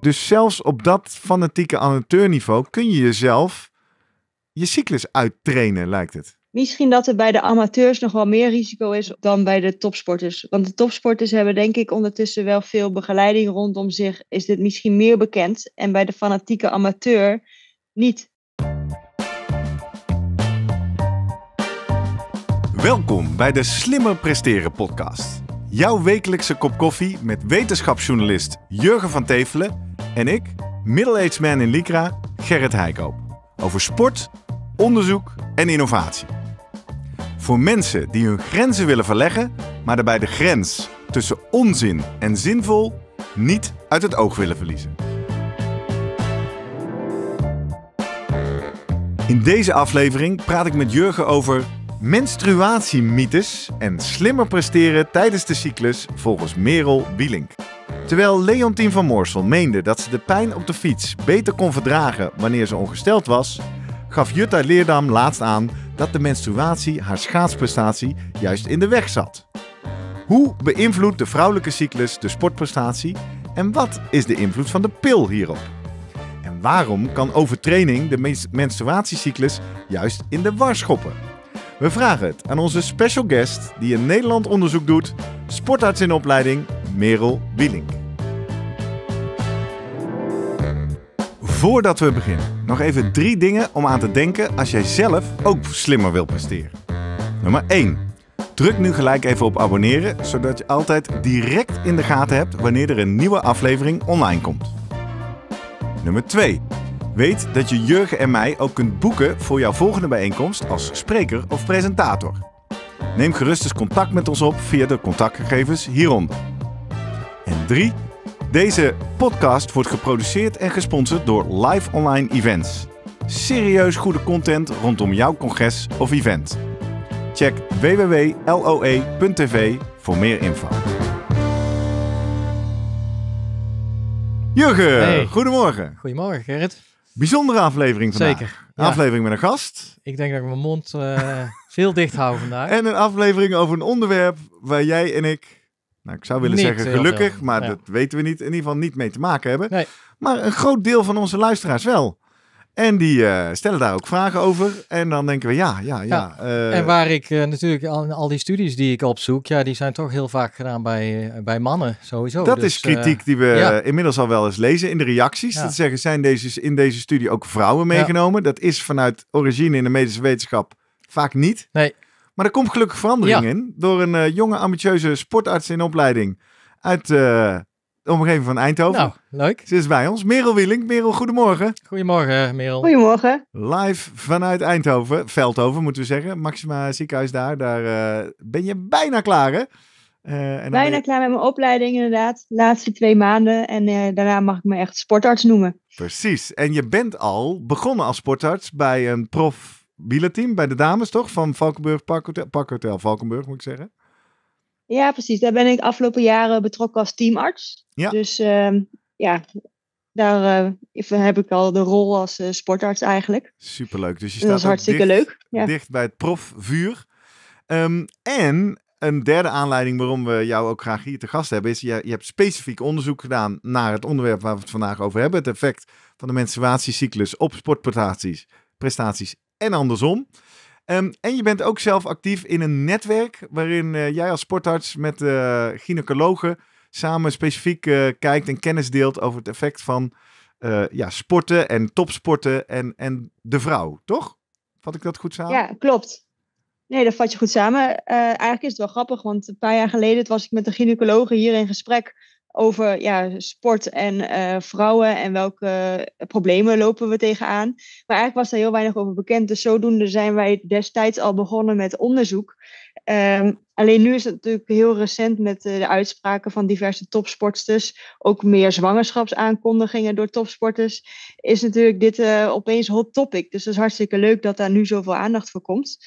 Dus zelfs op dat fanatieke amateurniveau kun je jezelf je cyclus uittrainen, lijkt het. Misschien dat er bij de amateurs nog wel meer risico is dan bij de topsporters. Want de topsporters hebben denk ik ondertussen wel veel begeleiding rondom zich. Is dit misschien meer bekend? En bij de fanatieke amateur niet. Welkom bij de Slimmer Presteren podcast. Jouw wekelijkse kop koffie met wetenschapsjournalist Jurgen van Tevelen en ik, middle-aged man in Lycra, Gerrit Heikoop. Over sport, onderzoek en innovatie. Voor mensen die hun grenzen willen verleggen, maar daarbij de grens tussen onzin en zinvol niet uit het oog willen verliezen. In deze aflevering praat ik met Jurgen over menstruatiemythes en slimmer presteren tijdens de cyclus volgens Merel Bielink. Terwijl Leontien van Moorsel meende dat ze de pijn op de fiets beter kon verdragen wanneer ze ongesteld was, gaf Jutta Leerdam laatst aan dat de menstruatie haar schaatsprestatie juist in de weg zat. Hoe beïnvloedt de vrouwelijke cyclus de sportprestatie en wat is de invloed van de pil hierop? En waarom kan overtraining de menstruatiecyclus juist in de war schoppen? We vragen het aan onze special guest die in Nederland onderzoek doet, sportarts in opleiding Merel Bielink. Voordat we beginnen, nog even drie dingen om aan te denken als jij zelf ook slimmer wilt presteren. Nummer 1. Druk nu gelijk even op abonneren, zodat je altijd direct in de gaten hebt wanneer er een nieuwe aflevering online komt. Nummer 2. Weet dat je Jurgen en mij ook kunt boeken voor jouw volgende bijeenkomst als spreker of presentator. Neem gerust eens contact met ons op via de contactgegevens hieronder. En 3. Deze podcast wordt geproduceerd en gesponsord door Live Online Events. Serieus goede content rondom jouw congres of event. Check www.loe.tv voor meer info. Jurgen, Hey. goedemorgen. Goedemorgen Gerrit. Bijzondere aflevering vandaag. Zeker, Een ja. aflevering met een gast. Ik denk dat ik mijn mond eh, veel dicht hou vandaag. En een aflevering over een onderwerp waar jij en ik, nou ik zou willen Niet zeggen gelukkig, veel, maar ja. dat weten we niet, in ieder geval niet mee te maken hebben. Nee. Maar een groot deel van onze luisteraars wel. En die eh, stellen daar ook vragen over. En dan denken we, ja, ja, ja. eh, en waar ik eh, natuurlijk al, al die studies die ik opzoek, ja, die zijn toch heel vaak gedaan bij, bij mannen sowieso. dat Dus, is kritiek eh, die we ja. inmiddels al wel eens lezen in de reacties. Ja. Dat zeggen, zijn deze, in deze studie ook vrouwen meegenomen? Dat is vanuit origine in de medische wetenschap vaak niet. Nee. Maar er komt gelukkig verandering Ja. in. Door een eh, jonge, ambitieuze sportarts in opleiding uit eh, de omgeving van Eindhoven. nou, leuk. Ze is bij ons. Merel Wielink. Merel, goedemorgen. Goedemorgen Merel. Goedemorgen. Live vanuit Eindhoven. Veldhoven moeten we zeggen. Maxima ziekenhuis daar. Daar eh, ben je bijna klaar hè? Eh, en Bijna je- klaar met mijn opleiding inderdaad. De laatste twee maanden. En eh, daarna mag ik me echt sportarts noemen. Precies. En je bent al begonnen als sportarts bij een prof wielerteam. Bij de dames toch? Van Valkenburg Parkhotel. Parkhotel Valkenburg moet ik zeggen. Ja, precies. Daar ben ik afgelopen jaren betrokken als teamarts. Ja. Dus ehm, ja, daar eh, heb ik al de rol als eh, sportarts eigenlijk. Superleuk. Dus je staat dat is ook hartstikke dicht, leuk. Ja. dicht bij het profvuur. Ehm, en een derde aanleiding waarom we jou ook graag hier te gast hebben, is je, je hebt specifiek onderzoek gedaan naar het onderwerp waar we het vandaag over hebben. Het effect van de menstruatiecyclus op sportprestaties prestaties en andersom. Ehm, en je bent ook zelf actief in een netwerk waarin eh, jij als sportarts met eh gynaecologen samen specifiek eh, kijkt en kennis deelt over het effect van ja, sporten en topsporten en, en de vrouw, toch? Vat ik dat goed samen? Ja, klopt. Nee, dat vat je goed samen. Eigenlijk is het wel grappig, want een paar jaar geleden was ik met een gynaecoloog hier in gesprek over ja, sport en eh, vrouwen en welke eh, problemen lopen we tegenaan. Maar eigenlijk was daar heel weinig over bekend. Dus zodoende zijn wij destijds al begonnen met onderzoek. Ehm, alleen nu is het natuurlijk heel recent met eh, de uitspraken van diverse topsporters, ook meer zwangerschapsaankondigingen door topsporters, is natuurlijk dit opeens hot topic. Dus dat is hartstikke leuk dat daar nu zoveel aandacht voor komt.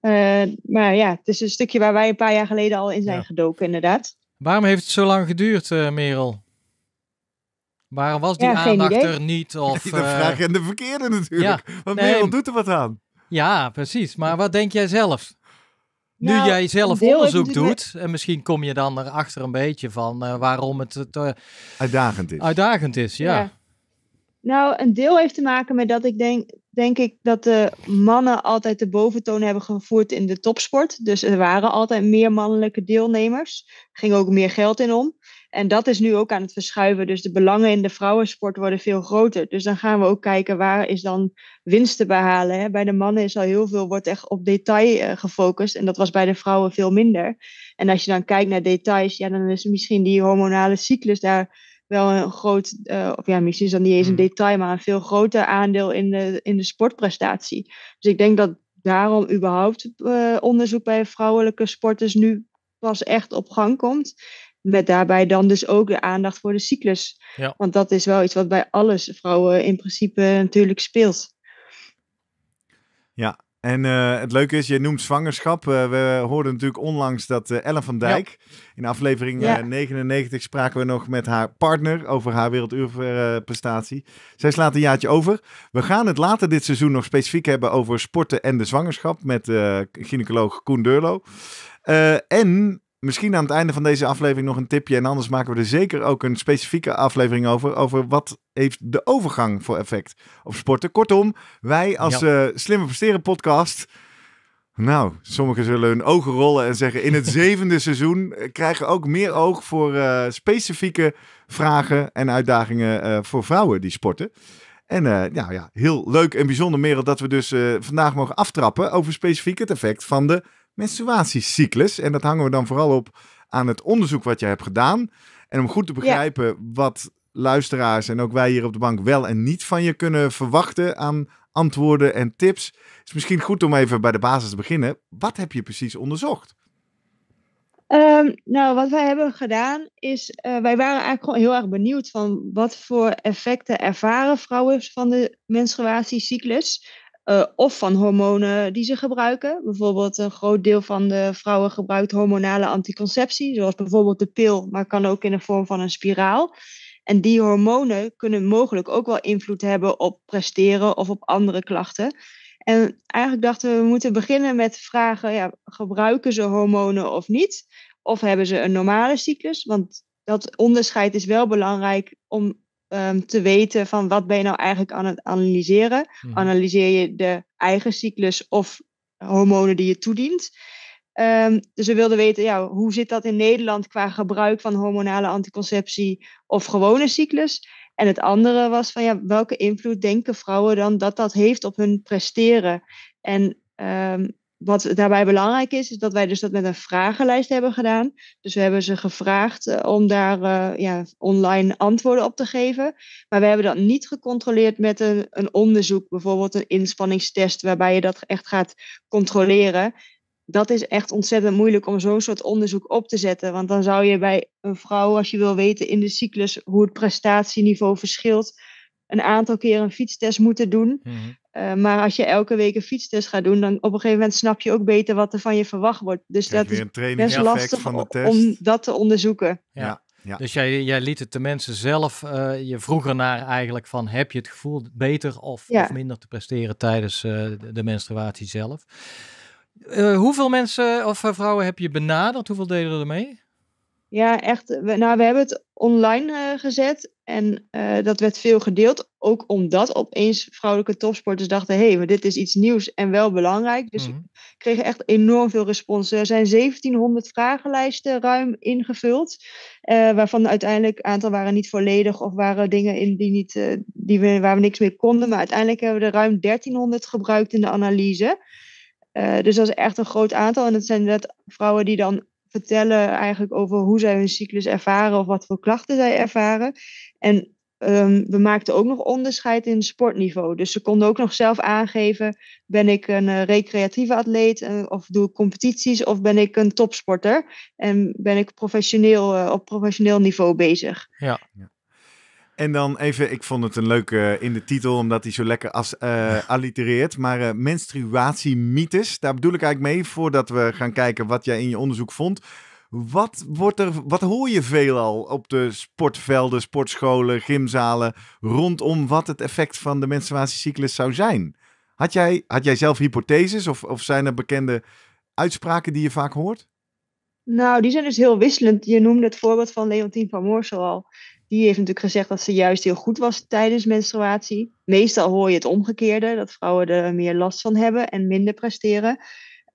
Eh, maar ja, het is een stukje waar wij een paar jaar geleden al in zijn Ja. gedoken, inderdaad. Waarom heeft het zo lang geduurd, eh, Merel? Waarom was die Ja, aandacht idee. er niet? Of, eh, vraag je aan de verkeerde natuurlijk. Want Nee, Merel doet er wat aan. Ja, precies. Maar wat denk jij zelf? Nu Nou, jij zelf onderzoek doet, en misschien kom je dan erachter een beetje van eh, waarom het, het, eh, Uitdagend is. uitdagend is. Ja. Nou, een deel heeft te maken met dat ik denk, denk ik dat de mannen altijd de boventoon hebben gevoerd in de topsport. Dus er waren altijd meer mannelijke deelnemers. Er ging ook meer geld in om. En dat is nu ook aan het verschuiven. Dus de belangen in de vrouwensport worden veel groter. Dus dan gaan we ook kijken waar is dan winst te behalen. Hè? Bij de mannen is al heel veel, wordt echt op detail eh, gefocust. En dat was bij de vrouwen veel minder. En als je dan kijkt naar details, ja, dan is misschien die hormonale cyclus daar wel een groot, eh, of ja, misschien is dat niet eens een Hmm. detail, maar een veel groter aandeel in de, in de sportprestatie. Dus ik denk dat daarom überhaupt eh, onderzoek bij vrouwelijke sporters nu pas echt op gang komt. Met daarbij dan dus ook de aandacht voor de cyclus. Ja. Want dat is wel iets wat bij alles vrouwen in principe natuurlijk speelt. En eh, het leuke is, je noemt zwangerschap. Eh, we hoorden natuurlijk onlangs dat eh, Ellen van Dijk... in aflevering Ja. eh, 99 spraken we nog met haar partner... over haar werelduurprestatie. Zij slaat een jaartje over. We gaan het later dit seizoen nog specifiek hebben... over sporten en de zwangerschap... met gynaecoloog Koen Deurlo. En misschien aan het einde van deze aflevering nog een tipje... en anders maken we er zeker ook een specifieke aflevering over... over wat heeft de overgang voor effect op sporten. Kortom, wij als eh Slimmer Presteren podcast... Nou, sommigen zullen hun ogen rollen en zeggen... in het zevende seizoen eh, krijgen ook meer oog voor eh, specifieke vragen en uitdagingen voor vrouwen die sporten. En nou ja, heel leuk en bijzonder, Merel, dat we dus vandaag mogen aftrappen over specifiek het effect van de menstruatiecyclus. En dat hangen we dan vooral op aan het onderzoek wat jij hebt gedaan. En om goed te begrijpen wat luisteraars en ook wij hier op de bank wel en niet van je kunnen verwachten aan antwoorden en tips, is misschien goed om even bij de basis te beginnen. Wat heb je precies onderzocht? Ehm, nou, wat wij hebben gedaan is, eh, wij waren eigenlijk gewoon heel erg benieuwd van wat voor effecten ervaren vrouwen van de menstruatiecyclus. Eh, of van hormonen die ze gebruiken. Bijvoorbeeld een groot deel van de vrouwen gebruikt hormonale anticonceptie, zoals bijvoorbeeld de pil, maar kan ook in de vorm van een spiraal. En die hormonen kunnen mogelijk ook wel invloed hebben op presteren of op andere klachten. En eigenlijk dachten we, we moeten beginnen met vragen, ja, gebruiken ze hormonen of niet? Of hebben ze een normale cyclus? Want dat onderscheid is wel belangrijk om ehm, te weten van wat ben je nou eigenlijk aan het analyseren. Mhm. Analyseer je de eigen cyclus of hormonen die je toedient? Ehm, dus we wilden weten, ja, hoe zit dat in Nederland qua gebruik van hormonale anticonceptie of gewone cyclus? En het andere was van, ja, welke invloed denken vrouwen dan dat dat heeft op hun presteren? En ehm, wat daarbij belangrijk is, is dat wij dus dat met een vragenlijst hebben gedaan. Dus we hebben ze gevraagd eh, om daar eh, ja, online antwoorden op te geven. Maar we hebben dat niet gecontroleerd met een, een onderzoek, bijvoorbeeld een inspanningstest, waarbij je dat echt gaat controleren. Dat is echt ontzettend moeilijk om zo'n soort onderzoek op te zetten. Want dan zou je bij een vrouw, als je wil weten in de cyclus hoe het prestatieniveau verschilt, een aantal keer een fietstest moeten doen. Mhm. Uh, maar als je elke week een fietstest gaat doen, dan op een gegeven moment snap je ook beter wat er van je verwacht wordt. Dus Krijg dat weer is een best lastig van de test. om dat te onderzoeken. Ja. Ja, ja. Dus jij, jij liet het de mensen zelf, eh, je vroeg ernaar eigenlijk van heb je het gevoel beter of, Ja. of minder te presteren tijdens eh, de, de menstruatie zelf. Eh, hoeveel mensen of eh, vrouwen heb je benaderd? Hoeveel deden er mee? Ja, echt. We, nou, we hebben het online eh, gezet en eh, dat werd veel gedeeld. Ook omdat opeens vrouwelijke topsporters dachten: hé, hey, maar dit is iets nieuws en wel belangrijk. Dus Mhm. we kregen echt enorm veel respons. Er zijn 1700 vragenlijsten ruim ingevuld, eh, waarvan uiteindelijk een aantal waren niet volledig of waren dingen in die niet, eh, die we, waar we niks mee konden. Maar uiteindelijk hebben we er ruim 1300 gebruikt in de analyse. Dus dat is echt een groot aantal. En dat zijn net vrouwen die dan vertellen eigenlijk over hoe zij hun cyclus ervaren of wat voor klachten zij ervaren. En ehm, we maakten ook nog onderscheid in sportniveau. Dus ze konden ook nog zelf aangeven: ben ik een eh, recreatieve atleet eh, of doe ik competities of ben ik een topsporter en ben ik professioneel eh, op professioneel niveau bezig. En dan even, ik vond het een leuke in de titel, omdat hij zo lekker als, eh allitereert. Maar eh menstruatiemythes, daar bedoel ik eigenlijk mee, voordat we gaan kijken wat jij in je onderzoek vond. Wat, wordt er, wat hoor je veelal op de sportvelden, sportscholen, gymzalen, rondom wat het effect van de menstruatiecyclus zou zijn? Had jij, had jij zelf hypotheses of, of zijn er bekende uitspraken die je vaak hoort? Nou, die zijn dus heel wisselend. Je noemde het voorbeeld van Leontien van Moorsel al. Die heeft natuurlijk gezegd dat ze juist heel goed was tijdens menstruatie. Meestal hoor je het omgekeerde, dat vrouwen er meer last van hebben en minder presteren.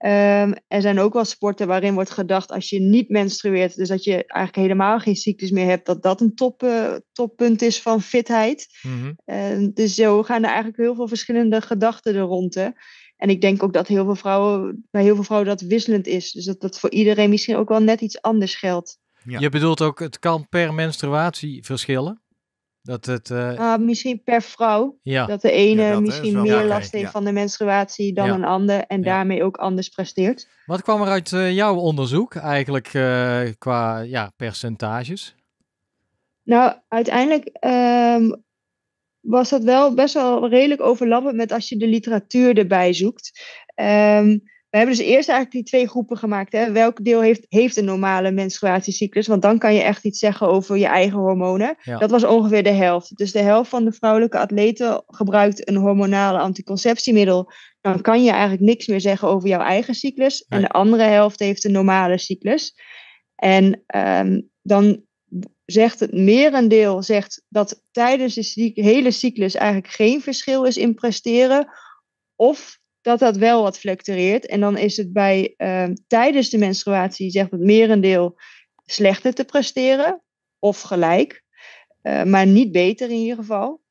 Ehm, er zijn ook wel sporten waarin wordt gedacht als je niet menstrueert, dus dat je eigenlijk helemaal geen cyclus meer hebt, dat dat een top, uh, toppunt is van fitheid. Mhm. Ehm, dus zo gaan er eigenlijk heel veel verschillende gedachten er rond. hè. En ik denk ook dat heel veel vrouwen, bij heel veel vrouwen dat wisselend is. Dus dat dat voor iedereen misschien ook wel net iets anders geldt. Ja. Je bedoelt ook, het kan per menstruatie verschillen? Dat het, eh, Ah, misschien per vrouw. ja. Dat de ene Ja, dat, misschien meer last heeft ja. van de menstruatie dan Ja. een ander. En Ja. daarmee ook anders presteert. Wat kwam er uit eh, jouw onderzoek eigenlijk eh, qua ja, percentages? Nou, uiteindelijk ehm, was dat wel best wel redelijk overlappend met als je de literatuur erbij zoekt. Ehm, we hebben dus eerst eigenlijk die twee groepen gemaakt. Hè. Welk deel heeft, heeft een normale menstruatiecyclus? Want dan kan je echt iets zeggen over je eigen hormonen. Ja. Dat was ongeveer de helft. Dus de helft van de vrouwelijke atleten gebruikt een hormonale anticonceptiemiddel. Dan kan je eigenlijk niks meer zeggen over jouw eigen cyclus. En de andere helft heeft een normale cyclus. En ehm, dan zegt het merendeel zegt dat tijdens de hele cyclus eigenlijk geen verschil is in presteren. Of dat dat wel wat fluctueert. En dan is het bij ehm, tijdens de menstruatie zegt het merendeel slechter te presteren. Of gelijk. eh, maar niet beter in ieder geval.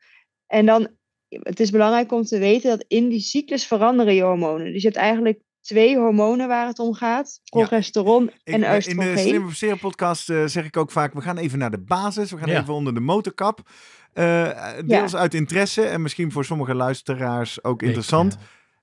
En dan, het is belangrijk om te weten dat in die cyclus veranderen je hormonen. Dus je hebt eigenlijk twee hormonen waar het om gaat. Progesteron en in de oestrogeen. Slimme Verseren podcast eh, zeg ik ook vaak, we gaan even naar de basis. We gaan Ja. even onder de motorkap. Eh, deels uit interesse en misschien voor sommige luisteraars ook interessant. Ik,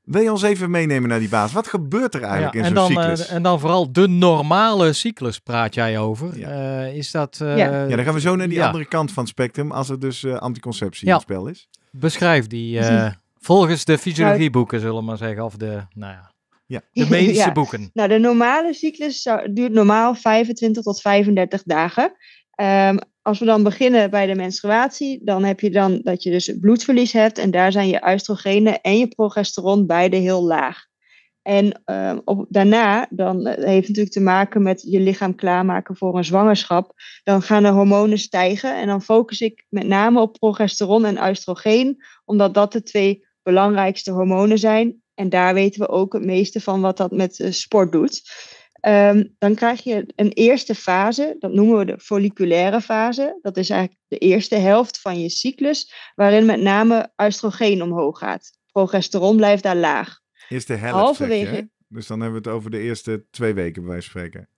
Wil je ons even meenemen naar die basis? Wat gebeurt er eigenlijk ja, in zo'n eh, cyclus? en dan vooral de normale cyclus praat jij over. Ja. Eh, is dat... eh, Ja. ja, dan gaan we zo naar die ja. andere kant van het spectrum, als er dus eh, anticonceptie Ja. in het spel is. Beschrijf die eh, volgens de fysiologieboeken, zullen we maar zeggen. Of de, nou ja, Ja. de medische Ja. boeken. Nou, de normale cyclus zou- duurt normaal 25 tot 35 dagen. Ehm, als we dan beginnen bij de menstruatie, dan heb je dan dat je dus bloedverlies hebt. En daar zijn je oestrogenen en je progesteron beide heel laag. En ehm, op, daarna, dan eh, heeft natuurlijk te maken met je lichaam klaarmaken voor een zwangerschap. Dan gaan de hormonen stijgen. En dan focus ik met name op progesteron en oestrogeen, omdat dat de twee belangrijkste hormonen zijn. En daar weten we ook het meeste van wat dat met eh, sport doet. Ehm, dan krijg je een eerste fase, dat noemen we de folliculaire fase. Dat is eigenlijk de eerste helft van je cyclus, waarin met name oestrogeen omhoog gaat. Progesteron blijft daar laag. Eerste helft, Halverwege. zeg je? Dus dan hebben we het over de eerste twee weken, bij wijze van spreken.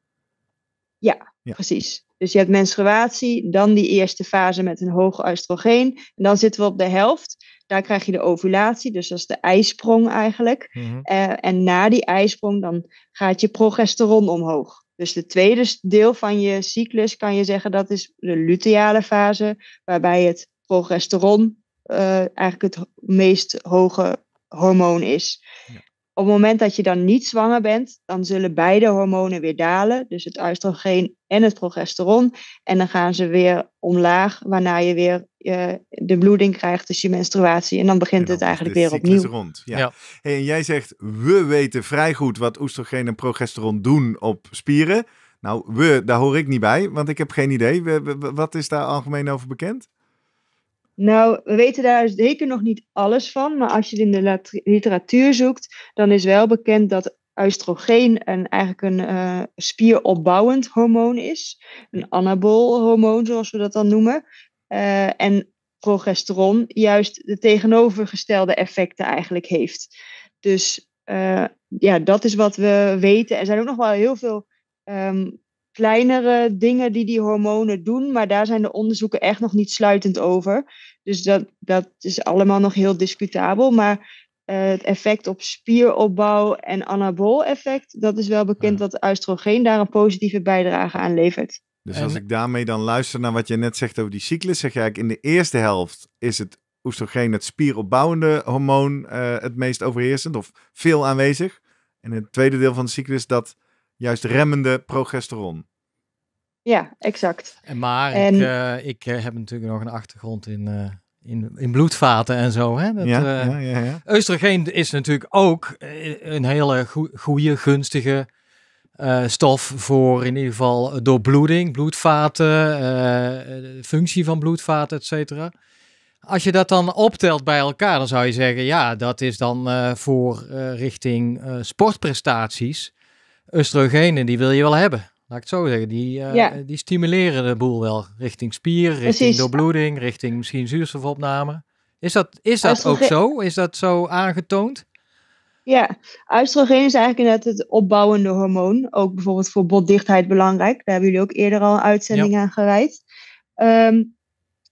Ja, Ja. precies. Dus je hebt menstruatie, dan die eerste fase met een hoog oestrogeen. En dan zitten we op de helft. Daar krijg je de ovulatie, dus dat is de ijsprong eigenlijk. Mhm. Eh, en na die ijsprong dan gaat je progesteron omhoog. Dus de tweede deel van je cyclus kan je zeggen dat is de luteale fase, waarbij het progesteron eh, eigenlijk het meest hoge hormoon is. Ja. Op het moment dat je dan niet zwanger bent, dan zullen beide hormonen weer dalen, dus het oestrogeen en het progesteron. En dan gaan ze weer omlaag, waarna je weer eh, de bloeding krijgt, dus je menstruatie. En dan begint En het dan eigenlijk weer opnieuw. Rond. Ja. Ja. Hey, en jij zegt, we weten vrij goed wat oestrogeen en progesteron doen op spieren. Nou, we, daar hoor ik niet bij, want ik heb geen idee. We- we- we- Wat is daar algemeen over bekend? Nou, we weten daar zeker nog niet alles van, maar als je het in de literatuur zoekt, dan is wel bekend dat oestrogeen een, eigenlijk een eh, spieropbouwend hormoon is. Een anabool hormoon, zoals we dat dan noemen. Eh, en progesteron juist de tegenovergestelde effecten eigenlijk heeft. Dus eh, ja, dat is wat we weten. Er zijn ook nog wel heel veel ehm, kleinere dingen die die hormonen doen, maar daar zijn de onderzoeken echt nog niet sluitend over. Dus dat, dat is allemaal nog heel discutabel. Maar eh, het effect op spieropbouw en anabool effect, dat is wel bekend dat oestrogeen daar een positieve bijdrage aan levert. Dus En- als ik daarmee dan luister naar wat je net zegt over die cyclus, zeg je eigenlijk in de eerste helft is het oestrogeen, het spieropbouwende hormoon, eh, het meest overheersend of veel aanwezig. En in het tweede deel van de cyclus dat juist remmende progesteron. Ja, exact. En maar En- ik, eh, ik eh, heb natuurlijk nog een achtergrond in, eh, in, in bloedvaten en zo. Hè? Dat, ja, eh, ja, ja, ja. Oestrogeen is natuurlijk ook een hele goede, gunstige eh, stof voor in ieder geval doorbloeding, bloedvaten, eh, functie van bloedvaten, et cetera. Als je dat dan optelt bij elkaar, dan zou je zeggen, ja, dat is dan eh, voor eh, richting eh, sportprestaties. Oestrogenen, die wil je wel hebben. Laat ik het zo zeggen. Die, eh, Ja. die stimuleren de boel wel. Richting spier, richting Precies. doorbloeding, richting misschien zuurstofopname. Is dat, is dat ook zo? Is dat zo aangetoond? Ja, oestrogeen is eigenlijk inderdaad het opbouwende hormoon. Ook bijvoorbeeld voor botdichtheid belangrijk. Daar hebben jullie ook eerder al een uitzending aan gewijd. Ehm,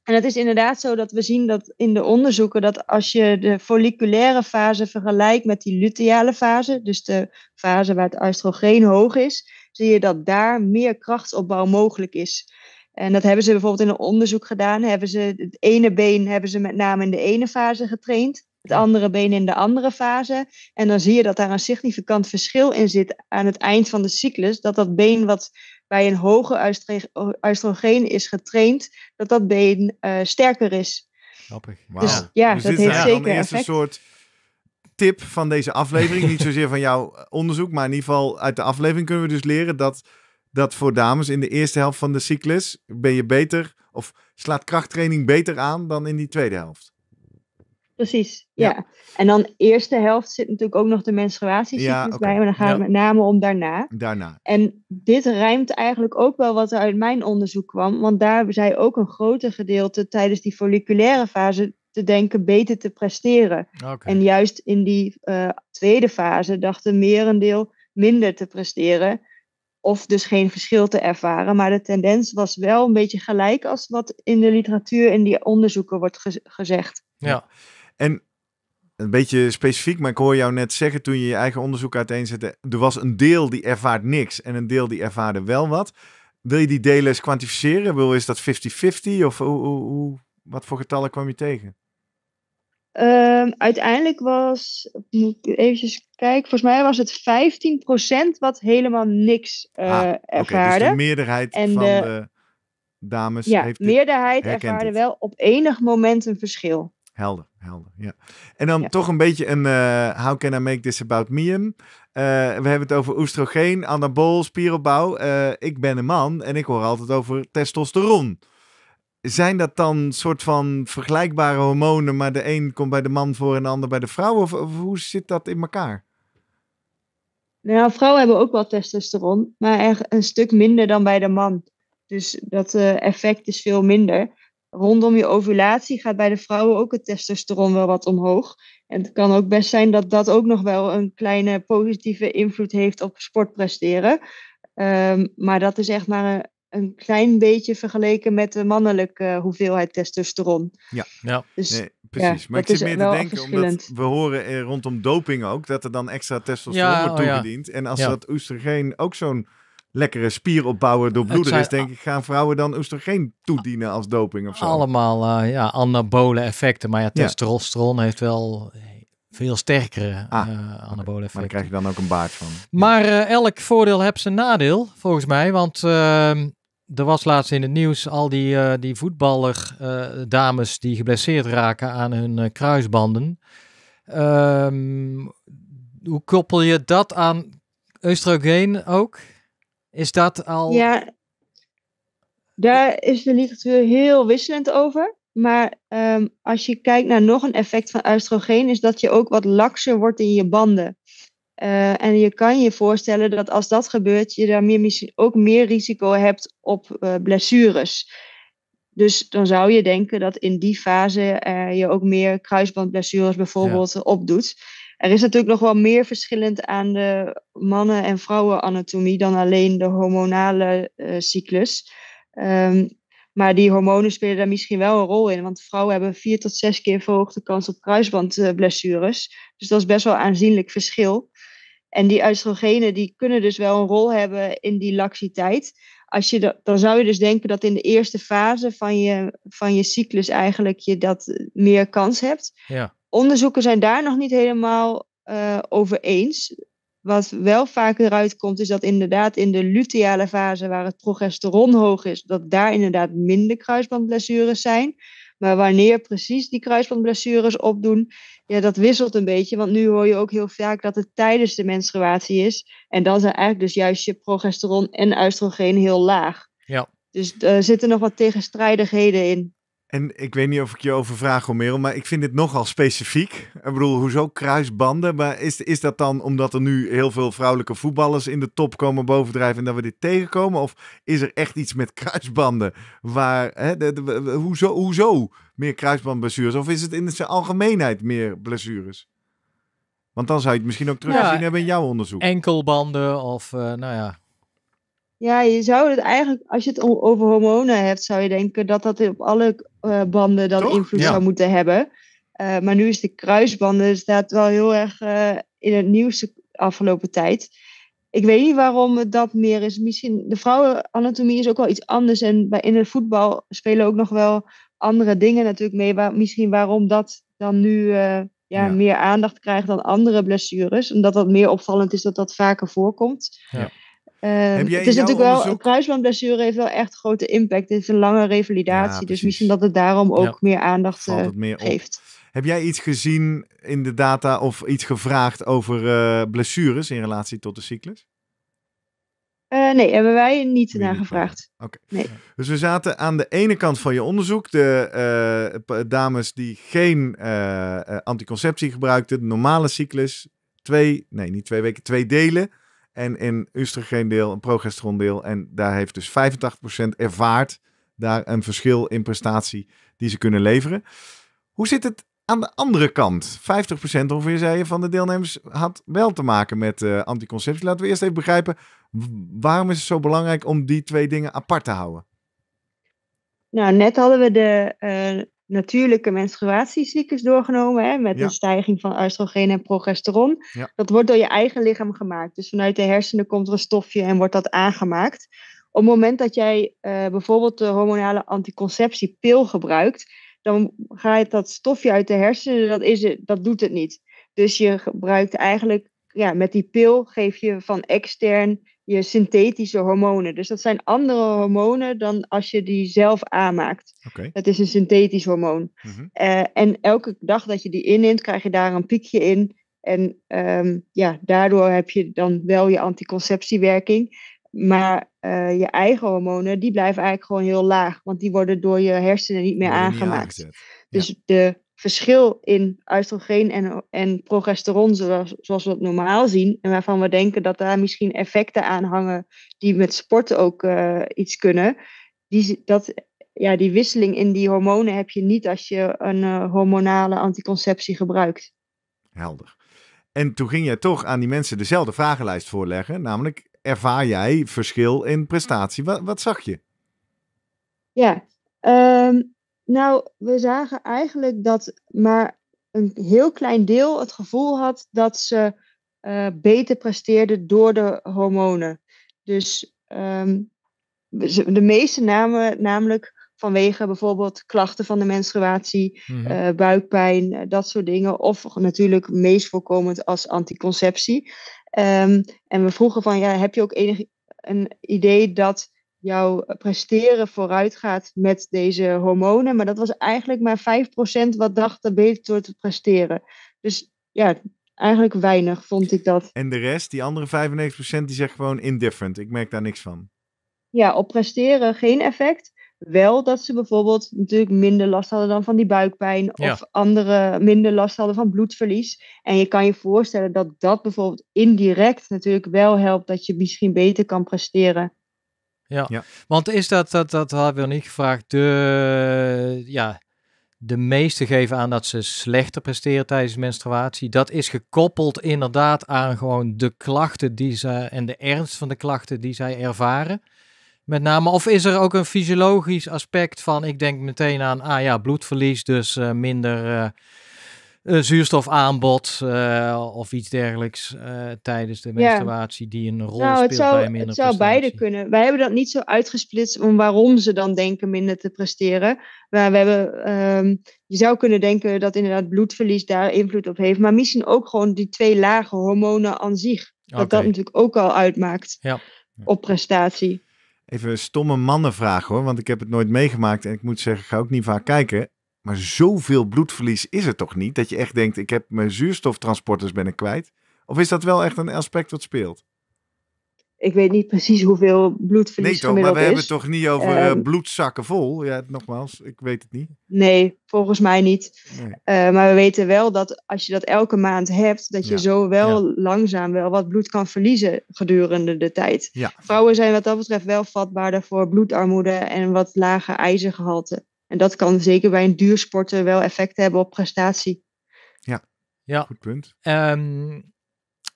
en het is inderdaad zo dat we zien dat in de onderzoeken dat als je de folliculaire fase vergelijkt met die luteale fase, dus de fase waar het oestrogeen hoog is, zie je dat daar meer krachtsopbouw mogelijk is. En dat hebben ze bijvoorbeeld in een onderzoek gedaan. Hebben ze het ene been hebben ze met name in de ene fase getraind, het andere been in de andere fase. En dan zie je dat daar een significant verschil in zit aan het eind van de cyclus. Dat dat been wat bij een hoge oestro- oestrogeen is getraind, dat dat been eh, sterker is. Grappig. Dus ja, dat dit is heeft zeker een effect. soort tip van deze aflevering. Niet zozeer van jouw onderzoek, maar in ieder geval uit de aflevering kunnen we dus leren dat, dat voor dames in de eerste helft van de cyclus ben je beter of slaat krachttraining beter aan dan in die tweede helft. Precies, Ja. ja. En dan eerste helft zit natuurlijk ook nog de menstruatiecyclus Ja, bij, maar dan gaat Ja. het met name om daarna. Daarna. En dit rijmt eigenlijk ook wel wat er uit mijn onderzoek kwam, want daar hebben zij ook een groter gedeelte tijdens die folliculaire fase te denken beter te presteren. En juist in die eh, tweede fase dachten merendeel minder te presteren. Of dus geen verschil te ervaren. Maar de tendens was wel een beetje gelijk als wat in de literatuur in die onderzoeken wordt gez- gezegd. Ja. En een beetje specifiek, maar ik hoor jou net zeggen toen je je eigen onderzoek uiteenzette. Er was een deel die ervaart niks en een deel die ervaarde wel wat. Wil je die delen eens kwantificeren? Wil, is dat 50-50 of hoe, hoe, hoe- wat voor getallen kwam je tegen? Ehm, uiteindelijk was, moet ik eventjes kijken, volgens mij was het 15% wat helemaal niks eh, Ah, Oké, ervaarde. dus de meerderheid En van de- de, dames ja, heeft meerderheid ervaarde het. wel op enig moment een verschil. helder, helder. Ja. En dan Ja. toch een beetje een eh, how can I make this about me? Eh, we hebben het over oestrogeen, anabool, spieropbouw. Eh, ik ben een man en ik hoor altijd over testosteron. Zijn dat dan soort van vergelijkbare hormonen, maar de een komt bij de man voor en de ander bij de vrouw? Of, hoe zit dat in elkaar? Nou, vrouwen hebben ook wel testosteron, maar echt een stuk minder dan bij de man. Dus dat eh, effect is veel minder. Rondom je ovulatie gaat bij de vrouwen ook het testosteron wel wat omhoog. En het kan ook best zijn dat dat ook nog wel een kleine positieve invloed heeft op sportpresteren. Ehm, maar dat is echt maar een, klein beetje vergeleken met de mannelijke hoeveelheid testosteron. Ja. Dus Nee, precies. maar ik zit is meer te wel denken, omdat verschillend. we horen eh, rondom doping ook, dat er dan extra testosteron Ja, wordt oh ja. toegediend. En als Ja. dat oestrogeen ook zo'n lekkere spieropbouwer door bloeder zijn- is, denk ik, gaan vrouwen dan oestrogeen toedienen als doping of zo. Allemaal eh, ja, anabole effecten. Maar ja, Ja. testosteron heeft wel veel sterkere Ah, eh, anabole Maar dan effecten. krijg je dan ook een baard van. Maar eh, elk voordeel heeft zijn nadeel, volgens mij. Want ehm, er was laatst in het nieuws al die, eh die voetballer eh, dames die geblesseerd raken aan hun eh, kruisbanden. Ehm, hoe koppel je dat aan oestrogeen ook? Is dat al... Ja, daar is de literatuur heel wisselend over. Maar ehm, als je kijkt naar nog een effect van oestrogeen, is dat je ook wat lakser wordt in je banden. Eh, en je kan je voorstellen dat als dat gebeurt, je daar meer, misschien ook meer risico hebt op eh, blessures. Dus dan zou je denken dat in die fase eh, je ook meer kruisbandblessures bijvoorbeeld opdoet. Er is natuurlijk nog wel meer verschillend aan de mannen- en vrouwenanatomie dan alleen de hormonale cyclus. Ehm, maar die hormonen spelen daar misschien wel een rol in. Want vrouwen hebben vier tot zes keer verhoogde kans op kruisbandblessures. Dus dat is best wel een aanzienlijk verschil. En die oestrogenen die kunnen dus wel een rol hebben in die laxiteit. Als je dat, dan zou je dus denken dat in de eerste fase van je, van je cyclus eigenlijk je dat meer kans hebt. Ja. Onderzoeken zijn daar nog niet helemaal eh, over eens. Wat wel vaak eruit komt, is dat inderdaad in de luteale fase, waar het progesteron hoog is, dat daar inderdaad minder kruisbandblessures zijn. Maar wanneer precies die kruisbandblessures opdoen, ja, dat wisselt een beetje. Want nu hoor je ook heel vaak dat het tijdens de menstruatie is. En dan zijn eigenlijk dus juist je progesteron en oestrogeen heel laag. Ja. Dus er zitten nog wat tegenstrijdigheden in. En ik weet niet of ik je over vraag, Romero, maar ik vind dit nogal specifiek. Ik bedoel, hoezo kruisbanden? Maar is, is dat dan omdat er nu heel veel vrouwelijke voetballers in de top komen bovendrijven en dat we dit tegenkomen? Of is er echt iets met kruisbanden waar, hè, de, hoezo, hoezo meer kruisbandblessures? Of is het in zijn algemeenheid meer blessures? Want dan zou je het misschien ook teruggezien ja, hebben in jouw onderzoek. Enkelbanden of, uh, nou ja, ja, je zou het eigenlijk, als je het over hormonen hebt, zou je denken dat dat op alle banden dan invloed zou moeten hebben. Uh, maar nu is de kruisbanden staat wel heel erg uh, in het nieuws de afgelopen tijd. Ik weet niet waarom dat meer is. Misschien de vrouwenanatomie is ook wel iets anders. En bij, in het voetbal spelen ook nog wel andere dingen natuurlijk mee. Waar, misschien waarom dat dan nu ja, ja, meer aandacht krijgt dan andere blessures. Omdat dat meer opvallend is dat dat vaker voorkomt. Ja. Uh, het is natuurlijk wel, een kruisbandblessure heeft wel echt grote impact. Het is een lange revalidatie, dus misschien dat het daarom ook meer aandacht uh, meer geeft. Heb jij iets gezien in de data of iets gevraagd over uh, blessures in relatie tot de cyclus? Eh, nee, hebben wij niet naar gevraagd. Oké. Nee. Dus we zaten aan de ene kant van je onderzoek, de dames die geen anticonceptie gebruikten, de normale cyclus, twee, nee niet twee weken, twee delen en een oestrogeendeel, een progesterondeel. En daar heeft dus 85% ervaart daar een verschil in prestatie die ze kunnen leveren. Hoe zit het aan de andere kant? 50% ongeveer, zei je, van de deelnemers had wel te maken met uh, anticonceptie. Laten we eerst even begrijpen, waarom is het zo belangrijk om die twee dingen apart te houden? Nou, net hadden we de uh, natuurlijke menstruatiecyclus doorgenomen. Hè, met een stijging van oestrogeen en progesteron. Dat wordt door je eigen lichaam gemaakt. Dus vanuit de hersenen komt er een stofje en wordt dat aangemaakt. Op het moment dat jij uh, bijvoorbeeld de hormonale anticonceptiepil gebruikt, dan gaat dat stofje uit de hersenen, dat, is het, dat doet het niet. Dus je gebruikt eigenlijk, ja, met die pil geef je van extern je synthetische hormonen. Dus dat zijn andere hormonen dan als je die zelf aanmaakt. Okay. Het is een synthetisch hormoon. Mhm. uh, en elke dag dat je die inneemt, krijg je daar een piekje in. En um, ja, daardoor heb je dan wel je anticonceptiewerking. Maar uh, je eigen hormonen, die blijven eigenlijk gewoon heel laag. Want die worden door je hersenen niet meer aangemaakt. Niet dus de verschil in oestrogeen en, en progesteron, zoals, zoals we het normaal zien, en waarvan we denken dat daar misschien effecten aan hangen die met sport ook uh, iets kunnen, die, dat, ja, die wisseling in die hormonen heb je niet als je een uh, hormonale anticonceptie gebruikt. Helder. En toen ging jij toch aan die mensen dezelfde vragenlijst voorleggen, namelijk ervaar jij verschil in prestatie? Wat, wat zag je? Ja, um, nou, we zagen eigenlijk dat maar een heel klein deel het gevoel had dat ze uh, beter presteerden door de hormonen. Dus um, de meeste namen namelijk vanwege bijvoorbeeld klachten van de menstruatie, mm -hmm. uh, buikpijn, dat soort dingen. Of natuurlijk meest voorkomend als anticonceptie. Um, en we vroegen van, ja, heb je ook enig een idee dat jouw presteren vooruit gaat met deze hormonen. Maar dat was eigenlijk maar 5% wat dacht er beter door te presteren. Dus ja, eigenlijk weinig vond ik dat. En de rest, die andere 95%, die zegt gewoon indifferent. Ik merk daar niks van. Ja, op presteren geen effect. Wel dat ze bijvoorbeeld natuurlijk minder last hadden dan van die buikpijn. Ja. Of andere minder last hadden van bloedverlies. En je kan je voorstellen dat dat bijvoorbeeld indirect natuurlijk wel helpt dat je misschien beter kan presteren. Ja. Ja. want is dat, dat, dat hadden we niet gevraagd, de, ja, de meeste geven aan dat ze slechter presteren tijdens menstruatie. Dat is gekoppeld inderdaad aan gewoon de klachten die ze en de ernst van de klachten die zij ervaren. Met name, of is er ook een fysiologisch aspect van, ik denk meteen aan, ah ja, bloedverlies, dus uh, minder uh, uh, zuurstofaanbod of iets dergelijks tijdens de menstruatie ja. die een rol nou, speelt het zou, bij minder Het zou prestatie. beide kunnen. Wij hebben dat niet zo uitgesplitst om waarom ze dan denken minder te presteren. Maar we hebben, um, je zou kunnen denken dat inderdaad bloedverlies daar invloed op heeft. Maar misschien ook gewoon die twee lage hormonen aan zich. Dat dat natuurlijk ook al uitmaakt Ja. op prestatie. Even een stomme mannenvraag hoor, want ik heb het nooit meegemaakt en ik moet zeggen, ik ga ook niet vaak kijken. Maar zoveel bloedverlies is er toch niet? Dat je echt denkt, ik heb mijn zuurstoftransporters ben ik kwijt. Of is dat wel echt een aspect wat speelt? Ik weet niet precies hoeveel bloedverlies Nee toch, maar we hebben het toch niet over eh, Ehm, bloedzakken vol? Ja, nogmaals, ik weet het niet. Nee, volgens mij niet. Nee. Eh, maar we weten wel dat als je dat elke maand hebt, dat je Ja, zo wel langzaam wel wat bloed kan verliezen gedurende de tijd. Ja. Vrouwen zijn wat dat betreft wel vatbaarder voor bloedarmoede en wat lager ijzergehalte. En dat kan zeker bij een duursporter wel effect hebben op prestatie. Ja, Goed punt. Ehm,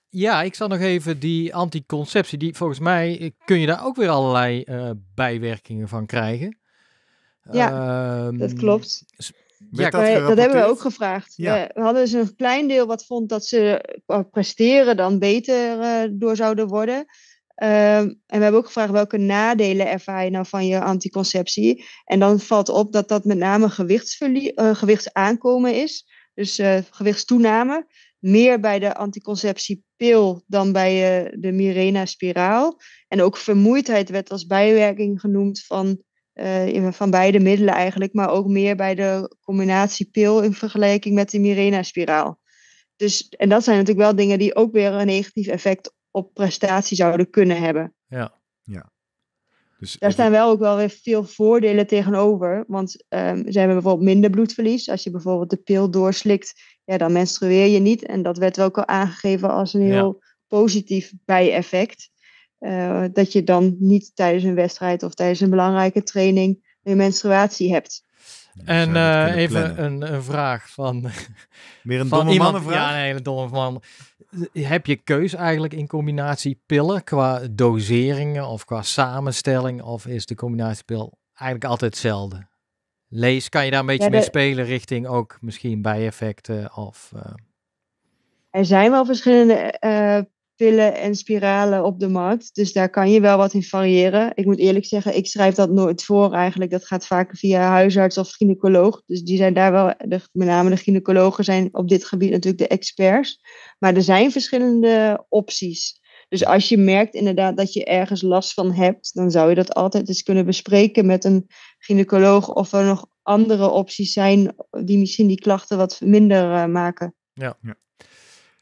ja, ik zal nog even die anticonceptie. Die volgens mij eh, kun je daar ook weer allerlei eh, bijwerkingen van krijgen. Ja, Ehm, Dat klopt. Ja, dat Wij- dat hebben we ook gevraagd. Ja. We, hadden dus een klein deel wat vond dat ze qua presteren dan beter eh, door zouden worden. Ehm, en we hebben ook gevraagd welke nadelen ervaar je nou van je anticonceptie. En dan valt op dat dat met name gewichtsverlie- eh, gewichtsaankomen is. Dus eh, gewichtstoename. Meer bij de anticonceptiepil dan bij eh, de Mirena-spiraal. En ook vermoeidheid werd als bijwerking genoemd van van beide middelen eigenlijk, maar ook meer bij de combinatie pil in vergelijking met de Mirena-spiraal. Dus, en dat zijn natuurlijk wel dingen die ook weer een negatief effect op prestatie zouden kunnen hebben. ja. Dus Daar even- staan wel ook wel weer veel voordelen tegenover. Want ehm, ze hebben bijvoorbeeld minder bloedverlies. Als je bijvoorbeeld de pil doorslikt, ja, dan menstrueer je niet. En dat werd ook al aangegeven als een Ja. heel positief bijeffect. Eh, dat je dan niet tijdens een wedstrijd of tijdens een belangrijke training een menstruatie hebt. En je dat eh, kunnen even een, een vraag van, Weer een van domme iemand. mannenvraag? Ja, een hele domme man. Heb je keus eigenlijk in combinatie pillen qua doseringen of qua samenstelling? Of is de combinatiepil eigenlijk altijd hetzelfde? Lees, kan je daar een beetje Ja, mee spelen richting ook misschien bijeffecten of... eh, Er zijn wel verschillende eh, pillen en spiralen op de markt. Dus daar kan je wel wat in variëren. Ik moet eerlijk zeggen, ik schrijf dat nooit voor eigenlijk. Dat gaat vaker via huisarts of gynaecoloog. Dus die zijn daar wel, de, met name de gynaecologen zijn op dit gebied natuurlijk de experts. Maar er zijn verschillende opties. Dus als je merkt inderdaad dat je ergens last van hebt, dan zou je dat altijd eens kunnen bespreken met een gynaecoloog of er nog andere opties zijn die misschien die klachten wat minder eh, maken.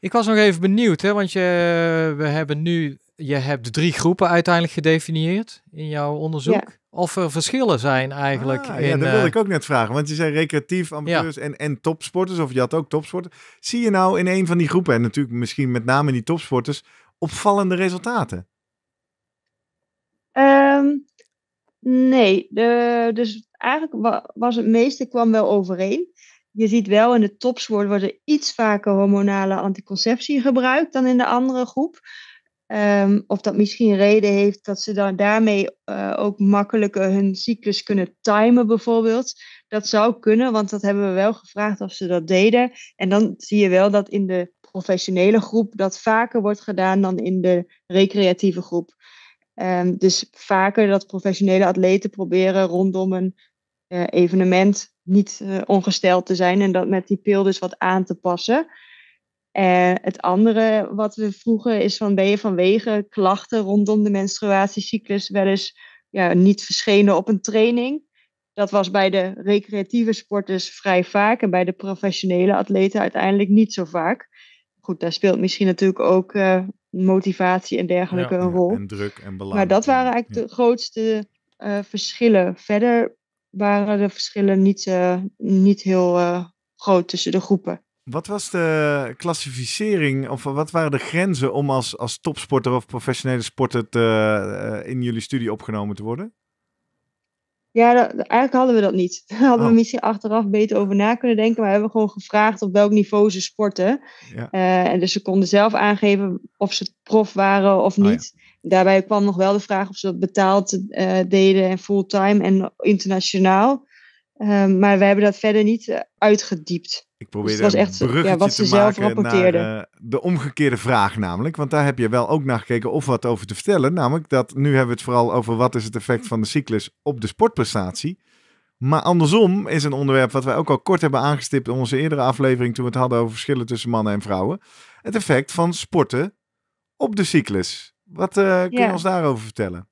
Ik was nog even benieuwd, hè, want je, we hebben nu, je hebt drie groepen uiteindelijk gedefinieerd in jouw onderzoek. Of er verschillen zijn eigenlijk. Ah, in, ja, dat wilde eh, ik ook net vragen. Want je zei recreatief, amateurs en, en topsporters. Of je had ook topsporters. Zie je nou in een van die groepen, en natuurlijk misschien met name in die topsporters, opvallende resultaten? Ehm, nee, de, dus eigenlijk wa- was het meeste kwam wel overeen. Je ziet wel in de topsport wordt er iets vaker hormonale anticonceptie gebruikt dan in de andere groep. Ehm, of dat misschien reden heeft dat ze dan daarmee eh, ook makkelijker hun cyclus kunnen timen bijvoorbeeld. Dat zou kunnen, want dat hebben we wel gevraagd of ze dat deden. En dan zie je wel dat in de professionele groep dat vaker wordt gedaan dan in de recreatieve groep. Ehm, dus vaker dat professionele atleten proberen rondom een evenement niet eh, ongesteld te zijn en dat met die pil dus wat aan te passen. En het andere wat we vroegen is van ben je vanwege klachten rondom de menstruatiecyclus wel eens ja, niet verschenen op een training? Dat was bij de recreatieve sporters vrij vaak en bij de professionele atleten uiteindelijk niet zo vaak. Goed, daar speelt misschien natuurlijk ook eh, motivatie en dergelijke Ja, een rol. En druk en belang. Maar dat waren eigenlijk de grootste eh, verschillen. Verder waren de verschillen niet, eh, niet heel eh, groot tussen de groepen. Wat was de klassificering, of wat waren de grenzen om als, als topsporter of professionele sporter te, eh, in jullie studie opgenomen te worden? Ja, dat- eigenlijk hadden we dat niet. Daar hadden Oh. we misschien achteraf beter over na kunnen denken. Maar we hebben gewoon gevraagd op welk niveau ze sporten. Ja. En dus ze konden zelf aangeven of ze prof waren of Oh niet. Daarbij kwam nog wel de vraag of ze dat betaald eh, deden en fulltime en internationaal. Ehm, maar we hebben dat verder niet eh, uitgediept. Ik probeerde een echt, ja, wat ze te zelf maken rapporteerden. naar eh, de omgekeerde vraag namelijk. Want daar heb je wel ook naar gekeken of wat over te vertellen. Namelijk dat nu hebben we het vooral over wat is het effect van de cyclus op de sportprestatie. Maar andersom is een onderwerp wat wij ook al kort hebben aangestipt in onze eerdere aflevering toen we het hadden over verschillen tussen mannen en vrouwen. Het effect van sporten op de cyclus. Wat eh, kun je Ja. ons daarover vertellen?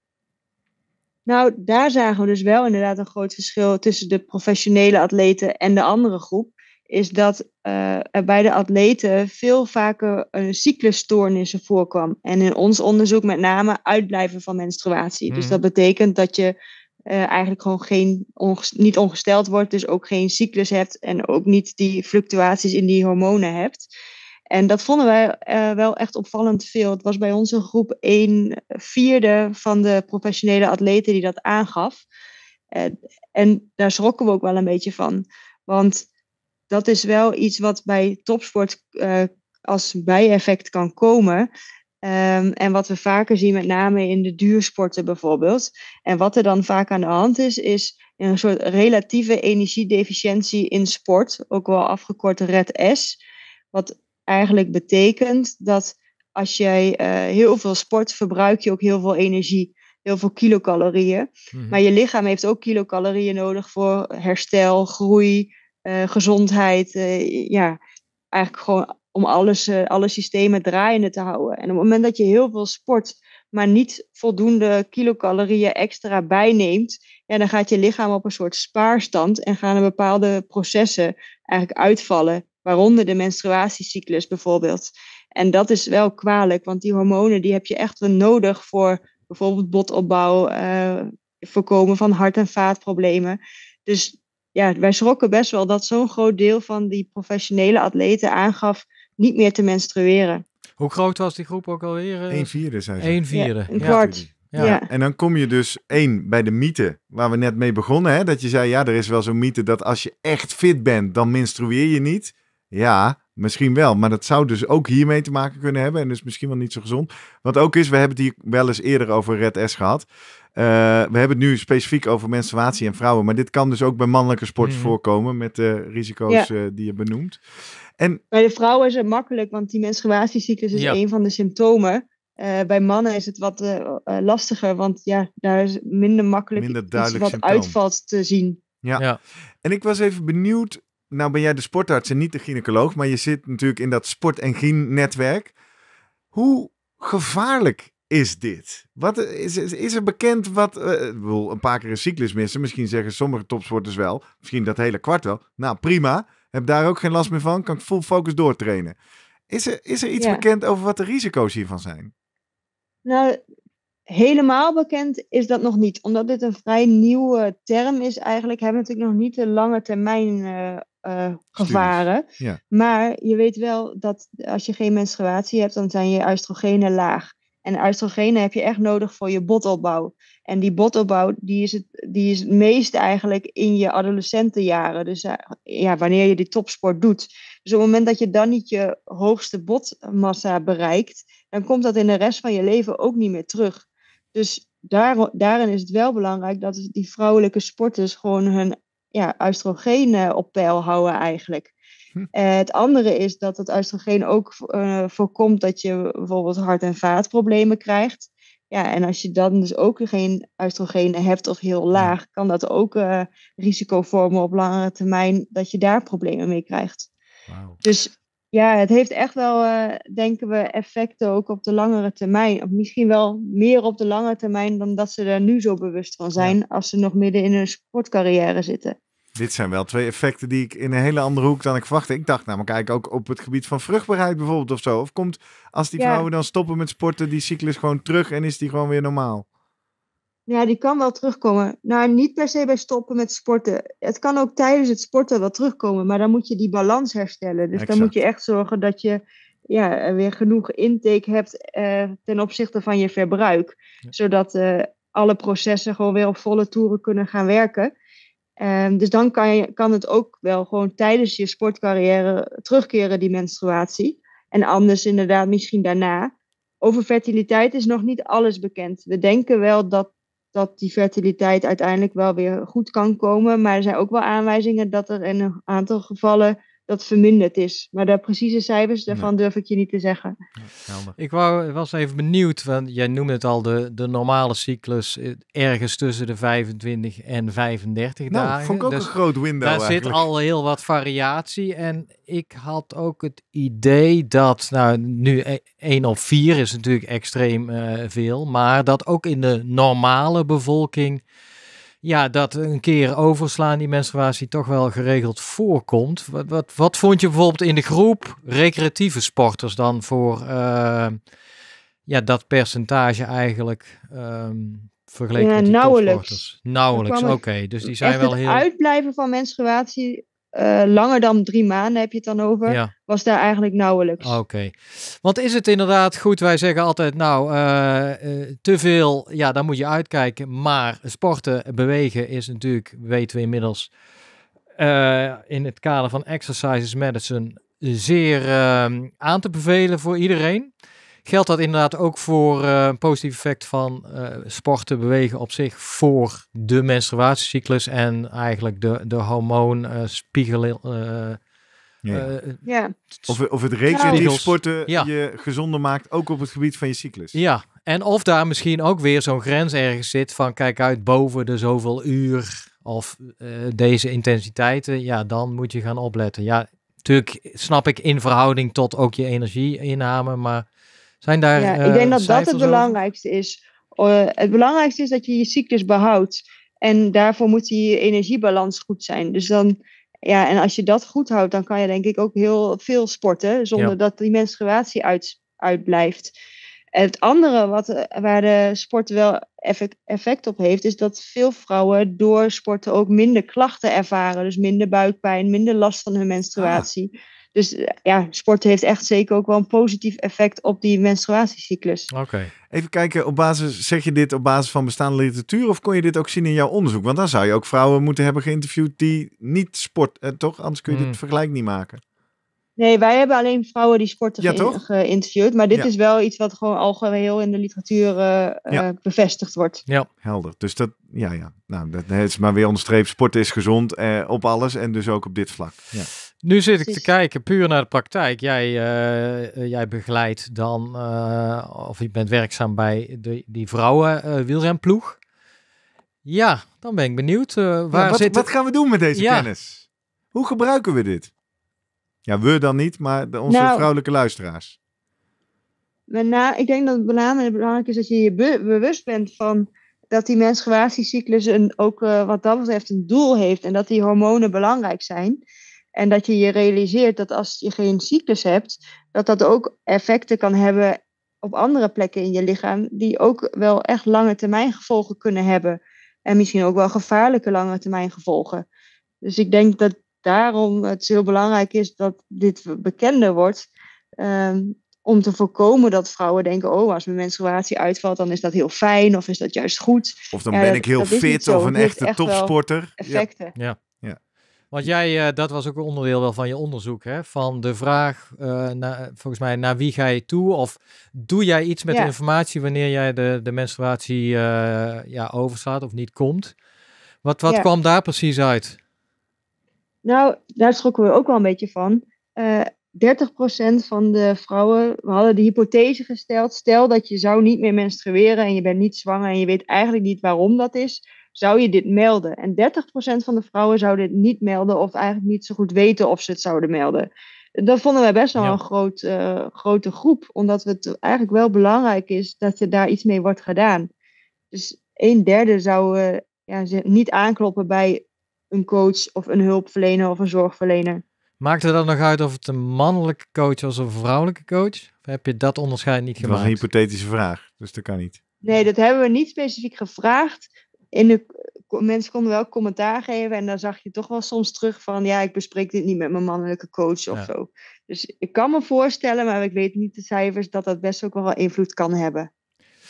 Nou, daar zagen we dus wel inderdaad een groot verschil tussen de professionele atleten en de andere groep. Is dat uh, er bij de atleten veel vaker een cyclusstoornissen voorkwam. En in ons onderzoek met name uitblijven van menstruatie. Dus Mhm. dat betekent dat je eh, eigenlijk gewoon geen onges- niet ongesteld wordt, dus ook geen cyclus hebt en ook niet die fluctuaties in die hormonen hebt. En dat vonden wij eh, wel echt opvallend veel. Het was bij onze groep een vierde van de professionele atleten die dat aangaf. En daar schrokken we ook wel een beetje van. Want dat is wel iets wat bij topsport eh, als bijeffect kan komen. Ehm, en wat we vaker zien, met name in de duursporten bijvoorbeeld. En wat er dan vaak aan de hand is, is een soort relatieve energiedeficiëntie in sport, ook wel afgekort RED-S. Wat eigenlijk betekent dat als jij eh, heel veel sport, verbruik je ook heel veel energie, heel veel kilocalorieën. Mhm. Maar je lichaam heeft ook kilocalorieën nodig voor herstel, groei, eh, gezondheid. eh, ja, eigenlijk gewoon om alles, alle systemen draaiende te houden. En op het moment dat je heel veel sport, maar niet voldoende kilocalorieën extra bijneemt, ja, dan gaat je lichaam op een soort spaarstand en gaan er bepaalde processen eigenlijk uitvallen. Waaronder de menstruatiecyclus bijvoorbeeld. En dat is wel kwalijk, want die hormonen die heb je echt wel nodig voor bijvoorbeeld botopbouw, eh, voorkomen van hart- en vaatproblemen. Dus ja, wij schrokken best wel dat zo'n groot deel van die professionele atleten aangaf niet meer te menstrueren. Hoe groot was die groep ook alweer? Eh, Een vierde, zei ze. Een vierde. een ja. kwart. Ja. Ja. En dan kom je dus één bij de mythe waar we net mee begonnen. Hè? Dat je zei, ja, er is wel zo'n mythe dat als je echt fit bent, dan menstrueer je niet. Ja, misschien wel. Maar dat zou dus ook hiermee te maken kunnen hebben. En dus misschien wel niet zo gezond. Wat ook is, we hebben het hier wel eens eerder over Red S gehad. Eh, we hebben het nu specifiek over menstruatie en vrouwen. Maar dit kan dus ook bij mannelijke sporters Mhm. voorkomen met de risico's eh, die je benoemt. En Bij de vrouwen is het makkelijk, want die menstruatiecyclus is Ja. een van de symptomen. Eh, bij mannen is het wat lastiger, want ja, daar is minder makkelijk Minder iets duidelijk wat symptoom. uitvalt te zien. Ja. Ja. En ik was even benieuwd. Nou ben jij de sportarts en niet de gynaecoloog, maar je zit natuurlijk in dat sport- en gyn-netwerk. Hoe gevaarlijk is dit? Wat is, is, is er bekend wat. eh, ik bedoel, een paar keer een cyclus missen. Misschien zeggen sommige topsporters wel. Misschien dat hele kwart wel. Nou, prima. Heb daar ook geen last meer van. Kan ik full focus doortrainen. Is er, is er iets Ja. bekend over wat de risico's hiervan zijn? Nou, helemaal bekend is dat nog niet. Omdat dit een vrij nieuwe term is eigenlijk, hebben we natuurlijk nog niet de lange termijn eh, eh, gevaren. ja. Maar je weet wel dat als je geen menstruatie hebt, dan zijn je oestrogenen laag. En oestrogenen heb je echt nodig voor je botopbouw. En die botopbouw, die is het, die is het meest eigenlijk in je adolescentenjaren. Dus eh, ja, wanneer je die topsport doet. Dus op het moment dat je dan niet je hoogste botmassa bereikt, dan komt dat in de rest van je leven ook niet meer terug. Dus daar, daarin is het wel belangrijk dat die vrouwelijke sporters gewoon hun ja, oestrogenen op peil houden eigenlijk. Hm. Eh, het andere is dat het oestrogeen ook eh, voorkomt dat je bijvoorbeeld hart- en vaatproblemen krijgt. Ja, en als je dan dus ook geen oestrogenen hebt of heel laag, kan dat ook eh, risico vormen op langere termijn dat je daar problemen mee krijgt. Dus ja, het heeft echt wel, eh, denken we, effecten ook op de langere termijn. Of misschien wel meer op de lange termijn dan dat ze er nu zo bewust van zijn als ze nog midden in hun sportcarrière zitten. Dit zijn wel twee effecten die ik in een hele andere hoek dan ik verwachtte. Ik dacht namelijk eigenlijk ook op het gebied van vruchtbaarheid bijvoorbeeld of zo. Of komt als die Ja. vrouwen dan stoppen met sporten, die cyclus gewoon terug en is die gewoon weer normaal? Ja, die kan wel terugkomen. Nou, niet per se bij stoppen met sporten. Het kan ook tijdens het sporten wel terugkomen, maar dan moet je die balans herstellen. Dus dan moet je echt zorgen dat je ja, er weer genoeg intake hebt eh, ten opzichte van je verbruik. Ja. Zodat eh, alle processen gewoon weer op volle toeren kunnen gaan werken. Ehm, dus dan kan, je, kan het ook wel gewoon tijdens je sportcarrière terugkeren, die menstruatie. En anders inderdaad misschien daarna. Over fertiliteit is nog niet alles bekend. We denken wel dat, dat die fertiliteit uiteindelijk wel weer goed kan komen. Maar er zijn ook wel aanwijzingen dat er in een aantal gevallen dat verminderd is. Maar de precieze cijfers daarvan durf ik je niet te zeggen. Ik wou, was even benieuwd, want jij noemde het al, de, de normale cyclus eh, ergens tussen de 25 en 35 nou, dagen. vond ik ook Dus een groot window Daar eigenlijk. zit al heel wat variatie en ik had ook het idee dat, nou nu 1 op 4 is natuurlijk extreem eh, veel, maar dat ook in de normale bevolking ja, dat een keer overslaan die menstruatie toch wel geregeld voorkomt. Wat, wat, wat vond je bijvoorbeeld in de groep recreatieve sporters dan voor uh, ja, dat percentage eigenlijk um, vergeleken ja, met die nauwelijks. topsporters? Nauwelijks, oké. Okay, dus die zijn wel het heel... uitblijven van menstruatie uh, langer dan drie maanden heb je het dan over, Ja. was daar eigenlijk nauwelijks. Oké. Want is het inderdaad goed, wij zeggen altijd, nou, uh, uh, te veel, ja, daar moet je uitkijken. Maar sporten, bewegen is natuurlijk, weten we inmiddels, in het kader van Exercises Medicine zeer ehm, aan te bevelen voor iedereen. Geldt dat inderdaad ook voor uh, een positief effect van uh, sporten, bewegen op zich voor de menstruatiecyclus en eigenlijk de, de hormoonspiegel. Uh, ja. ja. Of, of het recreatief Nou, sporten ja. je gezonder maakt, ook op het gebied van je cyclus. Ja, en of daar misschien ook weer zo'n grens ergens zit van kijk uit boven de zoveel uur of uh, deze intensiteiten, ja, dan moet je gaan opletten. Ja, natuurlijk snap ik in verhouding tot ook je energieinname, maar zijn daar. Ja, ik denk dat dat het belangrijkste is. Uh, het belangrijkste is dat je je cyclus behoudt. En daarvoor moet die energiebalans goed zijn. Dus dan, ja, en als je dat goed houdt, dan kan je denk ik ook heel veel sporten zonder Ja. dat die menstruatie uit, uitblijft. En het andere wat, eh, waar de sport wel effect, effect op heeft, is dat veel vrouwen door sporten ook minder klachten ervaren. Dus minder buikpijn, minder last van hun menstruatie. Dus eh, ja, sport heeft echt zeker ook wel een positief effect op die menstruatiecyclus. Oké. Even kijken, op basis, zeg je dit op basis van bestaande literatuur of kon je dit ook zien in jouw onderzoek? Want dan zou je ook vrouwen moeten hebben geïnterviewd die niet sport, eh, toch? Anders kun je Hmm. dit vergelijk niet maken. Nee, wij hebben alleen vrouwen die sporten Ja, geïnterviewd. Maar dit Ja. is wel iets wat gewoon algeheel in de literatuur eh, Ja. bevestigd wordt. Helder. Dus dat, ja, ja. Nou, dat is maar weer onderstreept. Sport is gezond eh, op alles en dus ook op dit vlak. Ja. Nu zit ik te kijken puur naar de praktijk. Jij, eh, eh, jij begeleidt dan, eh, of je bent werkzaam bij de, die vrouwen wielrenploeg. Ja, dan ben ik benieuwd. eh, waar Ja, wat, zit wat gaan we doen met deze Ja. kennis? Hoe gebruiken we dit? Ja, we dan niet, maar de, onze Nou, vrouwelijke luisteraars. Maar na, ik denk dat het belangrijk belangrijk is dat je je be- bewust bent van dat die menstruatiecyclus een, ook eh, wat dat betreft een doel heeft. En dat die hormonen belangrijk zijn. En dat je je realiseert dat als je geen cyclus hebt, dat dat ook effecten kan hebben op andere plekken in je lichaam. Die ook wel echt lange termijn gevolgen kunnen hebben. En misschien ook wel gevaarlijke lange termijn gevolgen. Dus ik denk dat daarom het heel belangrijk is dat dit bekender wordt. Ehm, om te voorkomen dat vrouwen denken: oh, als mijn menstruatie uitvalt, dan is dat heel fijn of is dat juist goed. Of dan Ja, ben dat- ik heel fit of een echte topsporter. Ja. Want jij, eh, dat was ook een onderdeel wel van je onderzoek, hè? Van de vraag, eh, volgens mij, naar wie ga je toe? Of doe jij iets met Ja. de informatie wanneer jij de, de menstruatie eh, ja, overslaat of niet komt? Wat, wat Ja. kwam daar precies uit? Nou, daar schrokken we ook wel een beetje van. Eh 30% van de vrouwen, we hadden de hypothese gesteld, stel dat je zou niet meer menstrueren en je bent niet zwanger en je weet eigenlijk niet waarom dat is, zou je dit melden. En 30% van de vrouwen zouden dit niet melden of eigenlijk niet zo goed weten of ze het zouden melden. Dat vonden wij best wel Ja. een groot, eh, grote groep, omdat het eigenlijk wel belangrijk is dat er daar iets mee wordt gedaan. Dus een derde zou eh, ja, niet aankloppen bij een coach of een hulpverlener of een zorgverlener. Maakte dat nog uit of het een mannelijke coach was of een vrouwelijke coach? Of heb je dat onderscheid niet Dat was een gemaakt? hypothetische vraag, dus dat kan niet. Nee, dat hebben we niet specifiek gevraagd. In de, mensen konden wel commentaar geven en dan zag je toch wel soms terug van ja, ik bespreek dit niet met mijn mannelijke coach of Ja. zo. Dus ik kan me voorstellen, maar ik weet niet de cijfers, dat dat best ook wel wel invloed kan hebben.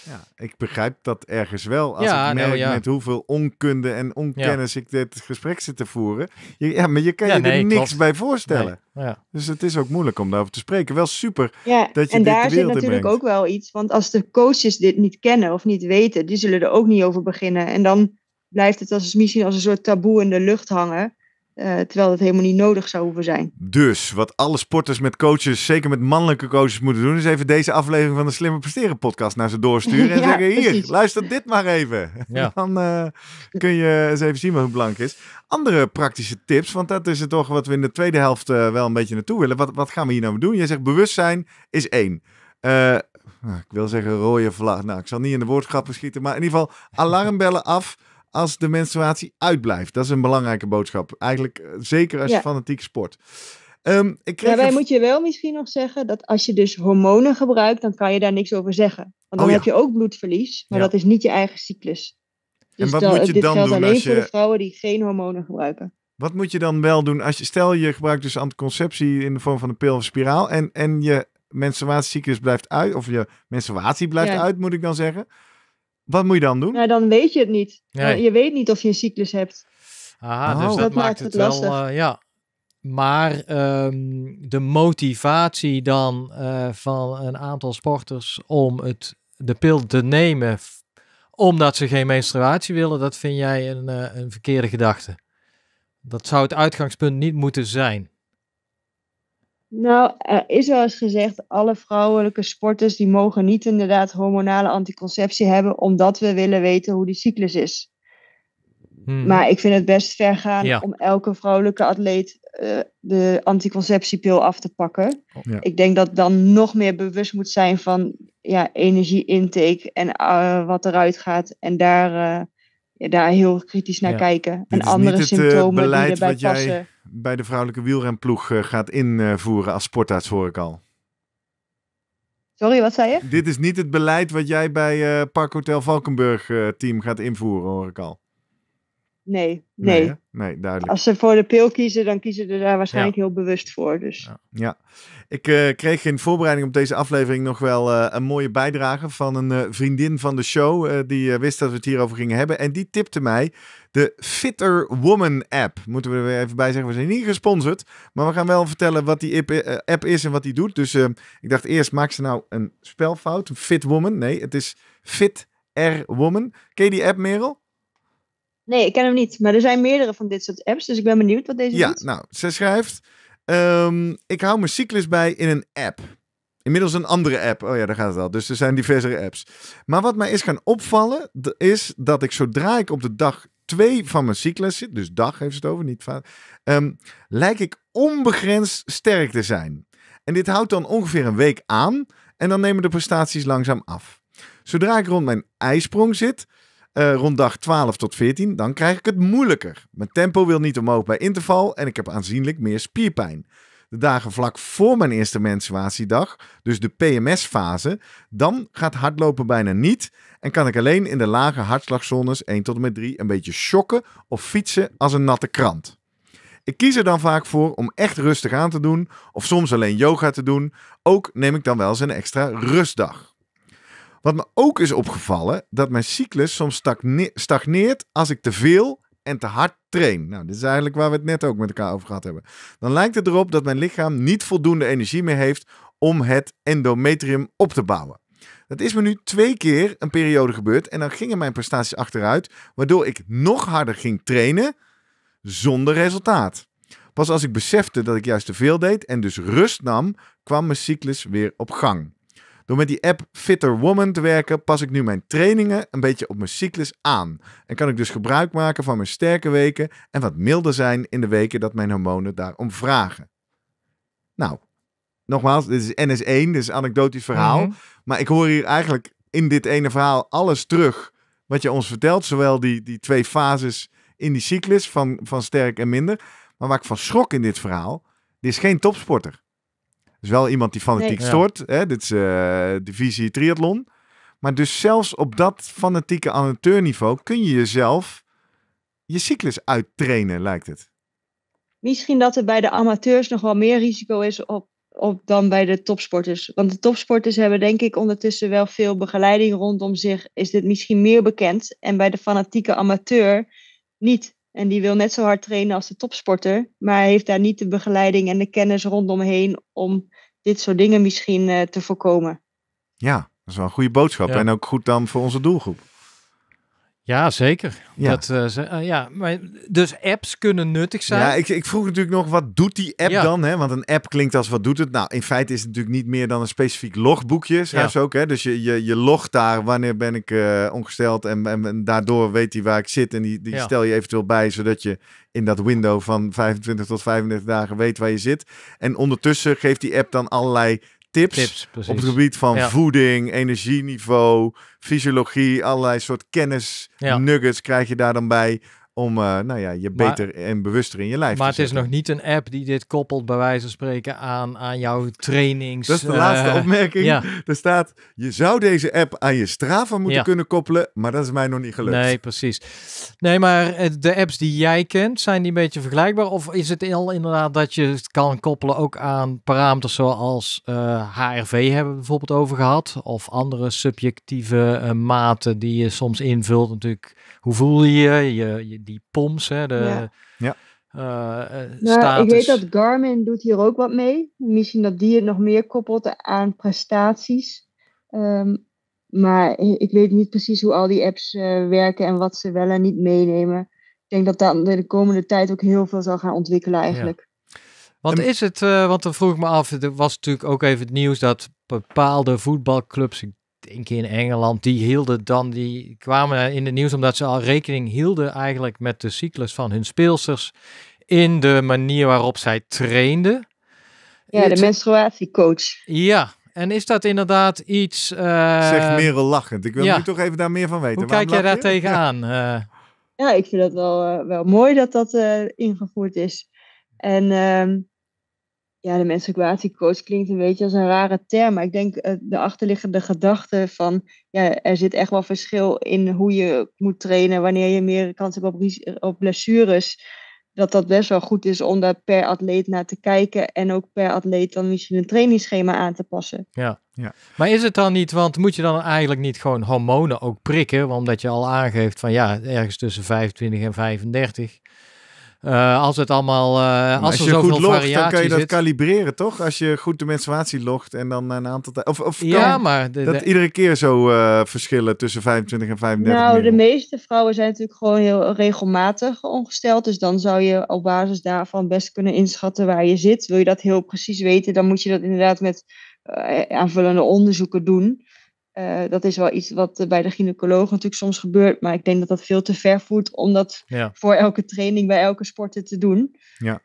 Ja, ik begrijp dat ergens wel. Als Ja, ik merk ja. met hoeveel onkunde en onkennis ik dit gesprek zit te voeren. Je, ja, maar je kan Ja, je nee, er niks klopt. bij voorstellen. Nee, ja. Dus het is ook moeilijk om daarover te spreken. Wel super. Ja, Dat je en daar zit natuurlijk brengt. ook wel iets, want als de coaches dit niet kennen of niet weten, die zullen er ook niet over beginnen. En dan blijft het als, misschien als een soort taboe in de lucht hangen. Eh, terwijl dat helemaal niet nodig zou hoeven zijn. Dus wat alle sporters met coaches, zeker met mannelijke coaches, moeten doen, is even deze aflevering van de Slimmer Presteren podcast naar ze doorsturen. En Ja, zeggen: Hier, precies. luister dit maar even. Ja. Dan eh, kun je eens even zien wat hoe belangrijk is. Andere praktische tips, want dat is het toch wat we in de tweede helft eh, wel een beetje naartoe willen. Wat, wat gaan we hier nou doen? Jij zegt bewustzijn is één. Eh, nou, ik wil zeggen rode vlag. Nou, ik zal niet in de woordgrappen schieten, maar in ieder geval alarmbellen af als de menstruatie uitblijft. Dat is een belangrijke boodschap. Eigenlijk eh, zeker als je fanatiek sport. Ehm, ik kreeg Daarbij een- moet je wel misschien nog zeggen dat als je dus hormonen gebruikt, dan kan je daar niks over zeggen. Want dan Oh heb je ook bloedverlies, maar dat is niet je eigen cyclus. En Dus wat dan- moet je dit dan geldt doen alleen als voor je- de vrouwen die geen hormonen gebruiken. Wat moet je dan wel doen als je, stel je gebruikt dus anticonceptie in de vorm van een pil of spiraal en, en je menstruatiecyclus blijft uit, of je menstruatie blijft Ja. uit, moet ik dan zeggen. Wat moet je dan doen? Nou, dan weet je het niet. Nee. Je weet niet of je een cyclus hebt. Aha, Oh. dus dat, Dat maakt maakt het het wel, lastig. eh, ja. Maar ehm, de motivatie dan eh, van een aantal sporters om het, de pil te nemen omdat ze geen menstruatie willen, dat vind jij een, eh, een verkeerde gedachte. Dat zou het uitgangspunt niet moeten zijn. Nou, er is wel eens gezegd, alle vrouwelijke sporters die mogen niet inderdaad hormonale anticonceptie hebben, omdat we willen weten hoe die cyclus is. Hmm. Maar ik vind het best ver gaan Ja. om elke vrouwelijke atleet eh, de anticonceptiepil af te pakken. Ja. Ik denk dat dan nog meer bewust moet zijn van ja, energie-intake en eh, wat eruit gaat. En daar, eh, ja, daar heel kritisch naar Ja. kijken. Dit en andere niet het, symptomen beleid die erbij wat jij- passen. Bij de vrouwelijke wielrenploeg eh, gaat invoeren als sportarts, hoor ik al. Sorry, wat zei je? Dit is niet het beleid wat jij bij eh Parkhotel Valkenburg eh, team gaat invoeren, hoor ik al. Nee, nee. nee duidelijk. Als ze voor de pil kiezen, dan kiezen ze daar waarschijnlijk heel bewust voor. Dus. Ja. Ja, ik eh, kreeg in voorbereiding op deze aflevering nog wel eh, een mooie bijdrage van een eh, vriendin van de show. die wist dat we het hierover gingen hebben. En die tipte mij de Fitter Woman app. Moeten we er weer even bij zeggen. We zijn niet gesponsord. Maar we gaan wel vertellen wat die app, is en wat die doet. Dus eh, ik dacht eerst, maak ze nou een spelfout? Fit Woman? Nee, het is Fit R Woman. Ken je die app, Merel? Nee, ik ken hem niet. Maar er zijn meerdere van dit soort apps. Dus ik ben benieuwd wat deze Ja, doet. nou, ze schrijft: ehm, Ik hou mijn cyclus bij in een app. Inmiddels een andere app. Oh ja, daar gaat het al. Dus er zijn diversere apps. Maar wat mij is gaan opvallen, is dat ik zodra ik op de dag 2 van mijn cyclus zit, dus dag heeft het over, niet vaak, ehm, lijk ik onbegrensd sterk te zijn. En dit houdt dan ongeveer een week aan en dan nemen de prestaties langzaam af. Zodra ik rond mijn ijsprong zit, eh, rond dag 12 tot 14, dan krijg ik het moeilijker. Mijn tempo wil niet omhoog bij interval en ik heb aanzienlijk meer spierpijn. De dagen vlak voor mijn eerste menstruatiedag, dus de PMS-fase, dan gaat hardlopen bijna niet en kan ik alleen in de lage hartslagzones 1 tot en met 3 een beetje shocken of fietsen als een natte krant. Ik kies er dan vaak voor om echt rustig aan te doen of soms alleen yoga te doen. Ook neem ik dan wel eens een extra rustdag. Wat me ook is opgevallen, dat mijn cyclus soms stagne- stagneert als ik te veel en te hard train. Nou, dit is eigenlijk waar we het net ook met elkaar over gehad hebben. Dan lijkt het erop dat mijn lichaam niet voldoende energie meer heeft om het endometrium op te bouwen. Dat is me nu twee keer een periode gebeurd en dan gingen mijn prestaties achteruit, waardoor ik nog harder ging trainen zonder resultaat. Pas als ik besefte dat ik juist te veel deed en dus rust nam, kwam mijn cyclus weer op gang. Door met die app Fitter Woman te werken, pas ik nu mijn trainingen een beetje op mijn cyclus aan. En kan ik dus gebruik maken van mijn sterke weken en wat milder zijn in de weken dat mijn hormonen daarom vragen. Nou, nogmaals, dit is NS1, dit is een anekdotisch verhaal. Mhm. Maar ik hoor hier eigenlijk in dit ene verhaal alles terug wat je ons vertelt. Zowel die, die twee fases in die cyclus van, van sterk en minder. Maar waar ik van schrok in dit verhaal, dit is geen topsporter. Is wel iemand die fanatiek Nee. stort. Hè? Dit is eh, divisie triathlon. Maar dus zelfs op dat fanatieke amateurniveau kun je jezelf je cyclus uittrainen, lijkt het. Misschien dat er bij de amateurs nog wel meer risico is op, op dan bij de topsporters. Want de topsporters hebben denk ik ondertussen wel veel begeleiding rondom zich. Is dit misschien meer bekend? En bij de fanatieke amateur niet. En die wil net zo hard trainen als de topsporter. Maar hij heeft daar niet de begeleiding en de kennis rondomheen om dit soort dingen misschien eh, te voorkomen. Ja, dat is wel een goede boodschap. Ja. En ook goed dan voor onze doelgroep. Ja, zeker. Ja. Dat, eh, ze- eh, ja, maar dus apps kunnen nuttig zijn. Ja, ik, ik vroeg natuurlijk nog, wat doet die app Ja. dan? Hè? Want een app klinkt als wat doet het? Nou, in feite is het natuurlijk niet meer dan een specifiek logboekje, schrijf ook. Hè? Dus je, je, je logt daar, wanneer ben ik eh, ongesteld en, en, en daardoor weet hij waar ik zit. En die, die Ja. stel je eventueel bij, zodat je in dat window van 25 tot 35 dagen weet waar je zit. En ondertussen geeft die app dan allerlei tips. Op het gebied van Ja. voeding, energieniveau, fysiologie, allerlei soort kennis, Ja. nuggets krijg je daar dan bij. Om eh, nou ja, je Maar- beter en bewuster in je lijf Maar te het is nog niet een app die dit koppelt, bij wijze van spreken, aan, aan jouw trainings. Dat is de eh, laatste opmerking. Ja, Er staat, je zou deze app aan je Strava moeten Ja. kunnen koppelen, maar dat is mij nog niet gelukt. nee, precies. Nee, maar eh, de apps die jij kent, zijn die een beetje vergelijkbaar? Of is het al inderdaad dat je het kan koppelen ook aan parameters zoals eh, HRV hebben we bijvoorbeeld over gehad? Of andere subjectieve eh, maten die je soms invult natuurlijk. Hoe voel je je? je, je- die POMS, hè? De, Ja. Ja. eh, eh, Nou, status. ik weet dat Garmin doet hier ook wat mee. Misschien dat die het nog meer koppelt aan prestaties. Ehm, maar ik weet niet precies hoe al die apps eh, werken en wat ze wel en niet meenemen. Ik denk dat dat de komende tijd ook heel veel zal gaan ontwikkelen eigenlijk. Wat is het, eh, want dan vroeg ik me af, er was natuurlijk ook even het nieuws dat bepaalde voetbalclubs, ik denk in Engeland, die hielden dan, die kwamen in het nieuws omdat ze al rekening hielden eigenlijk met de cyclus van hun speelsters in de manier waarop zij trainden. Ja, de menstruatiecoach. Ja, en is dat inderdaad iets... eh, Zeg Merel lachend. Ik wil ja. nu toch even daar meer van weten. Hoe Waarom kijk jij daar tegenaan? Eh, Ja, ik vind dat wel, eh, wel mooi dat dat eh, ingevoerd is. En ehm, ja, de menstruatiecoach klinkt een beetje als een rare term. Maar ik denk eh, de achterliggende gedachte van... Ja, er zit echt wel verschil in hoe je moet trainen... wanneer je meer kans hebt op, blessures. Dat dat best wel goed is om daar per atleet naar te kijken... en ook per atleet dan misschien een trainingsschema aan te passen. Maar is het dan niet, want moet je dan eigenlijk niet gewoon hormonen ook prikken? Want Omdat je al aangeeft van ja, ergens tussen 25 en 35. Eh, als het allemaal, eh, als, als er je goed logt, dan kan je dat zit. kalibreren, toch? Als je goed de menstruatie logt en dan een aantal tijd... Of, of kan ja, maar de, dat de- iedere keer zo eh, verschillen tussen 25 en 35 Nou, de meeste vrouwen zijn natuurlijk gewoon heel regelmatig ongesteld. Dus dan zou je op basis daarvan best kunnen inschatten waar je zit. Wil je dat heel precies weten, dan moet je dat inderdaad met eh, aanvullende onderzoeken doen. Eh, dat is wel iets wat eh, bij de gynaecoloog natuurlijk soms gebeurt. Maar ik denk dat dat veel te ver voert om dat ja. voor elke training bij elke sporter te doen. Ja.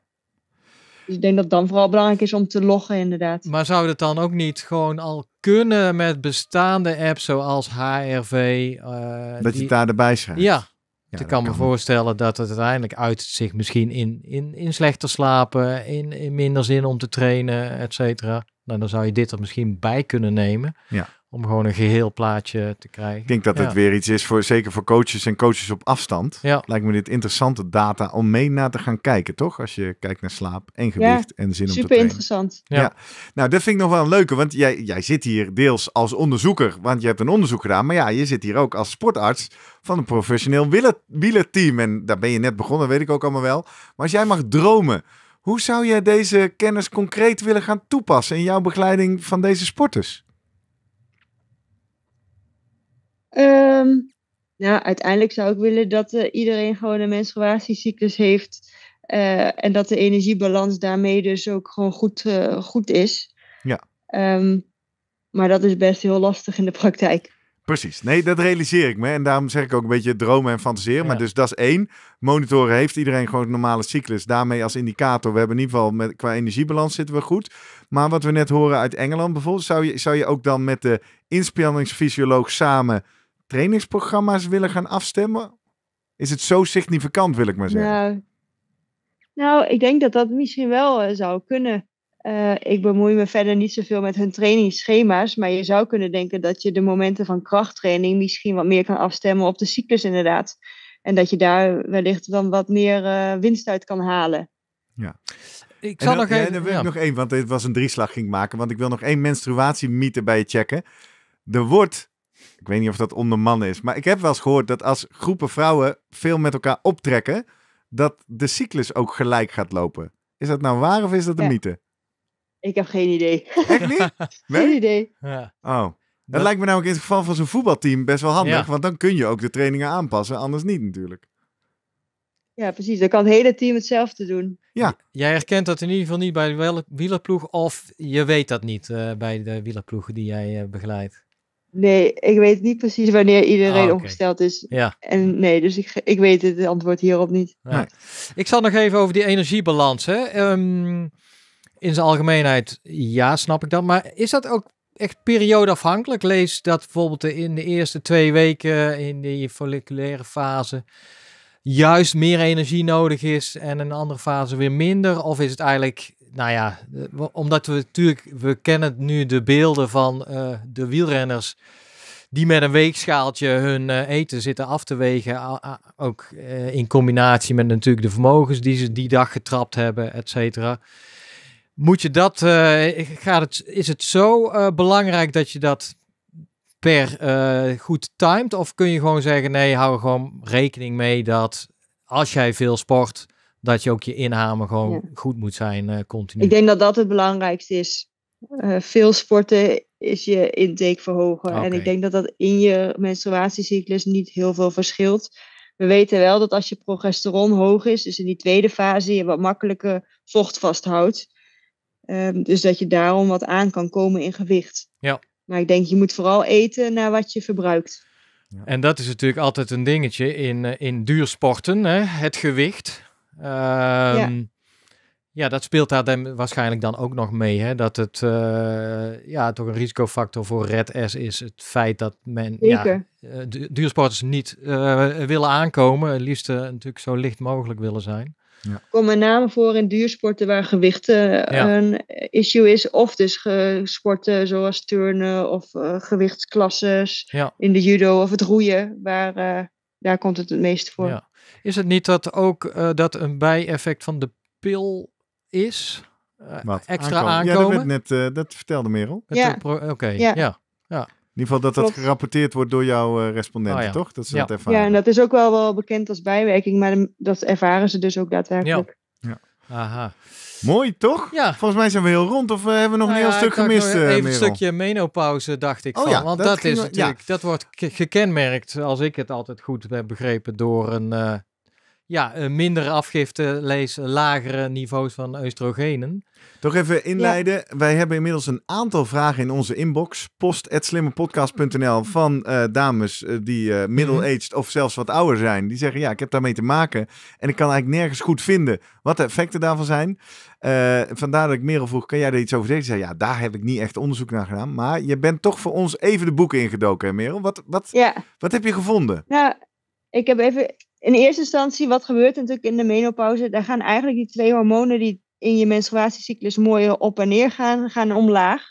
Dus ik denk dat het dan vooral belangrijk is om te loggen, inderdaad. Maar zou het dan ook niet gewoon al kunnen met bestaande apps zoals HRV? eh, Dat je die- het daar erbij schrijft. Ja, Ja, ik dat kan me voorstellen dat het uiteindelijk uit zich misschien in, in, in slechter slapen, in, in minder zin om te trainen, et cetera. Nou, dan zou je dit er misschien bij kunnen nemen. Ja. Om gewoon een geheel plaatje te krijgen. Ik denk dat Ja. het weer iets is voor, zeker voor coaches en coaches op afstand. Ja. Lijkt me dit interessante data om mee naar te gaan kijken, toch? Als je kijkt naar slaap en gewicht en zin om te Super interessant. Nou, dat vind ik nog wel een leuke, want jij, jij zit hier deels als onderzoeker, want je hebt een onderzoek gedaan. Maar ja, je zit hier ook als sportarts van een professioneel wieler- wielerteam. En daar ben je net begonnen, weet ik ook allemaal wel. Maar als jij mag dromen, hoe zou jij deze kennis concreet willen gaan toepassen in jouw begeleiding van deze sporters? Nou, uiteindelijk zou ik willen dat eh, iedereen gewoon een menstruatiecyclus heeft. eh, en dat de energiebalans daarmee dus ook gewoon goed, eh, goed is. Ja. Ehm, maar dat is best heel lastig in de praktijk. Precies. Nee, dat realiseer ik me. En daarom zeg ik ook een beetje dromen en fantaseren. Maar dus dat is één. Monitoren heeft iedereen gewoon een normale cyclus. Daarmee als indicator. We hebben in ieder geval met, qua energiebalans zitten we goed. Maar wat we net horen uit Engeland bijvoorbeeld. Zou je, zou je ook dan met de inspanningsfysioloog samen trainingsprogramma's willen gaan afstemmen? Is het zo significant, wil ik maar zeggen. Nou, nou, ik denk dat dat misschien wel eh, zou kunnen. Eh, ik bemoei me verder niet zoveel met hun trainingsschema's. Maar je zou kunnen denken dat je de momenten van krachttraining misschien wat meer kan afstemmen op de cyclus inderdaad. En dat je daar wellicht dan wat meer eh, winst uit kan halen. Ik En zal dan, nog ja, even... dan wil ja. ik nog één, want dit was een drieslag ging maken. Want ik wil nog één menstruatiemythe bij je checken. Er wordt, ik weet niet of dat onder mannen is, maar ik heb wel eens gehoord dat als groepen vrouwen veel met elkaar optrekken, dat de cyclus ook gelijk gaat lopen. Is dat nou waar of is dat een Ja. mythe? Ik heb geen idee. Echt niet? geen Nee? idee. Ja. Oh. Dat lijkt me namelijk in het geval van zo'n voetbalteam best wel handig. Ja. Want dan kun je ook de trainingen aanpassen, anders niet natuurlijk. Ja, precies. Dan kan het hele team hetzelfde doen. Jij herkent dat in ieder geval niet bij de wiel- wielerploeg of je weet dat niet eh, bij de wielerploegen die jij eh, begeleidt. Nee, ik weet niet precies wanneer iedereen Ah, oké. omgesteld is. Ja. En nee, dus ik, ik weet het antwoord hierop niet. Ja. Nee. Ik zal nog even over die energiebalans. Hè. Ehm, in zijn algemeenheid, ja, snap ik dat. Maar is dat ook echt periodeafhankelijk? Lees dat bijvoorbeeld in de eerste twee weken in die folliculaire fase juist meer energie nodig is en een andere fase weer minder? Of is het eigenlijk, nou ja, eh, omdat we natuurlijk, we kennen nu de beelden van eh, de wielrenners die met een weegschaaltje hun eh, eten zitten af te wegen. ook in combinatie met natuurlijk de vermogens die ze die dag getrapt hebben, et cetera. Moet je dat, eh, gaat het, is het zo eh, belangrijk dat je dat per eh, goed timed? Of kun je gewoon zeggen, nee, hou er gewoon rekening mee dat als jij veel sport, dat je ook je inhamen gewoon Ja. goed moet zijn continu. Ik denk dat dat het belangrijkste is. Veel sporten is je intake verhogen. En ik denk dat dat in je menstruatiecyclus niet heel veel verschilt. We weten wel dat als je progesteron hoog is, dus in die tweede fase, je wat makkelijker vocht vasthoudt. Ehm, dus dat je daarom wat aan kan komen in gewicht. Ja. Maar ik denk, je moet vooral eten naar wat je verbruikt. En dat is natuurlijk altijd een dingetje in, eh, in duursporten, hè? het gewicht. Ehm, ja. dat speelt daar dan waarschijnlijk dan ook nog mee. Hè? Dat het eh, ja, toch een risicofactor voor Red S is. Het feit dat men ja, Zeker. eh, du- duursporters niet eh, willen aankomen. Het liefst natuurlijk zo licht mogelijk willen zijn. Komt met name voor in duursporten waar gewicht eh, Ja. een issue is. Of dus sporten zoals turnen of eh, gewichtsklasses Ja. in de judo of het roeien. Waar, eh, daar komt het het meest voor. Ja. Is het niet dat ook eh, dat een bijeffect van de pil is? Eh, Wat? Extra Aankomen. aankomen? Ja, dat, net, dat vertelde Merel. Ja. Oké, Ja. ja. In ieder geval dat dat Klopt. gerapporteerd wordt door jouw eh, respondenten, Oh ja. toch? Dat ze Ja. dat ervaren. Ja, en dat is ook wel, wel bekend als bijwerking, maar dat ervaren ze dus ook daadwerkelijk. Aha. Mooi, toch? Ja. Volgens mij zijn we heel rond. Of eh, hebben we nog Nou een heel ja, stuk gemist, nog eh, Even een Merel? stukje menopauze, dacht ik. Oh van, ja, want dat is natuurlijk, dat wordt ge- gekenmerkt, als ik het altijd goed heb begrepen, door een eh, ja, een mindere afgifte, lees lagere niveaus van oestrogenen. Toch even inleiden. Wij hebben inmiddels een aantal vragen in onze inbox. Post.slimmerpodcast.nl van eh, dames eh, die eh, middle-aged of zelfs wat ouder zijn. Die zeggen, ja, ik heb daarmee te maken. En ik kan eigenlijk nergens goed vinden wat de effecten daarvan zijn. Eh, vandaar dat ik Merel vroeg, kan jij er iets over zeggen? Ze zei, ja, daar heb ik niet echt onderzoek naar gedaan. Maar je bent toch voor ons even de boeken ingedoken, hè, Merel? Wat, wat, Ja, wat heb je gevonden? nou, ik heb even in eerste instantie, wat gebeurt er natuurlijk in de menopauze? Daar gaan eigenlijk die twee hormonen die in je menstruatiecyclus mooi op en neer gaan, gaan omlaag.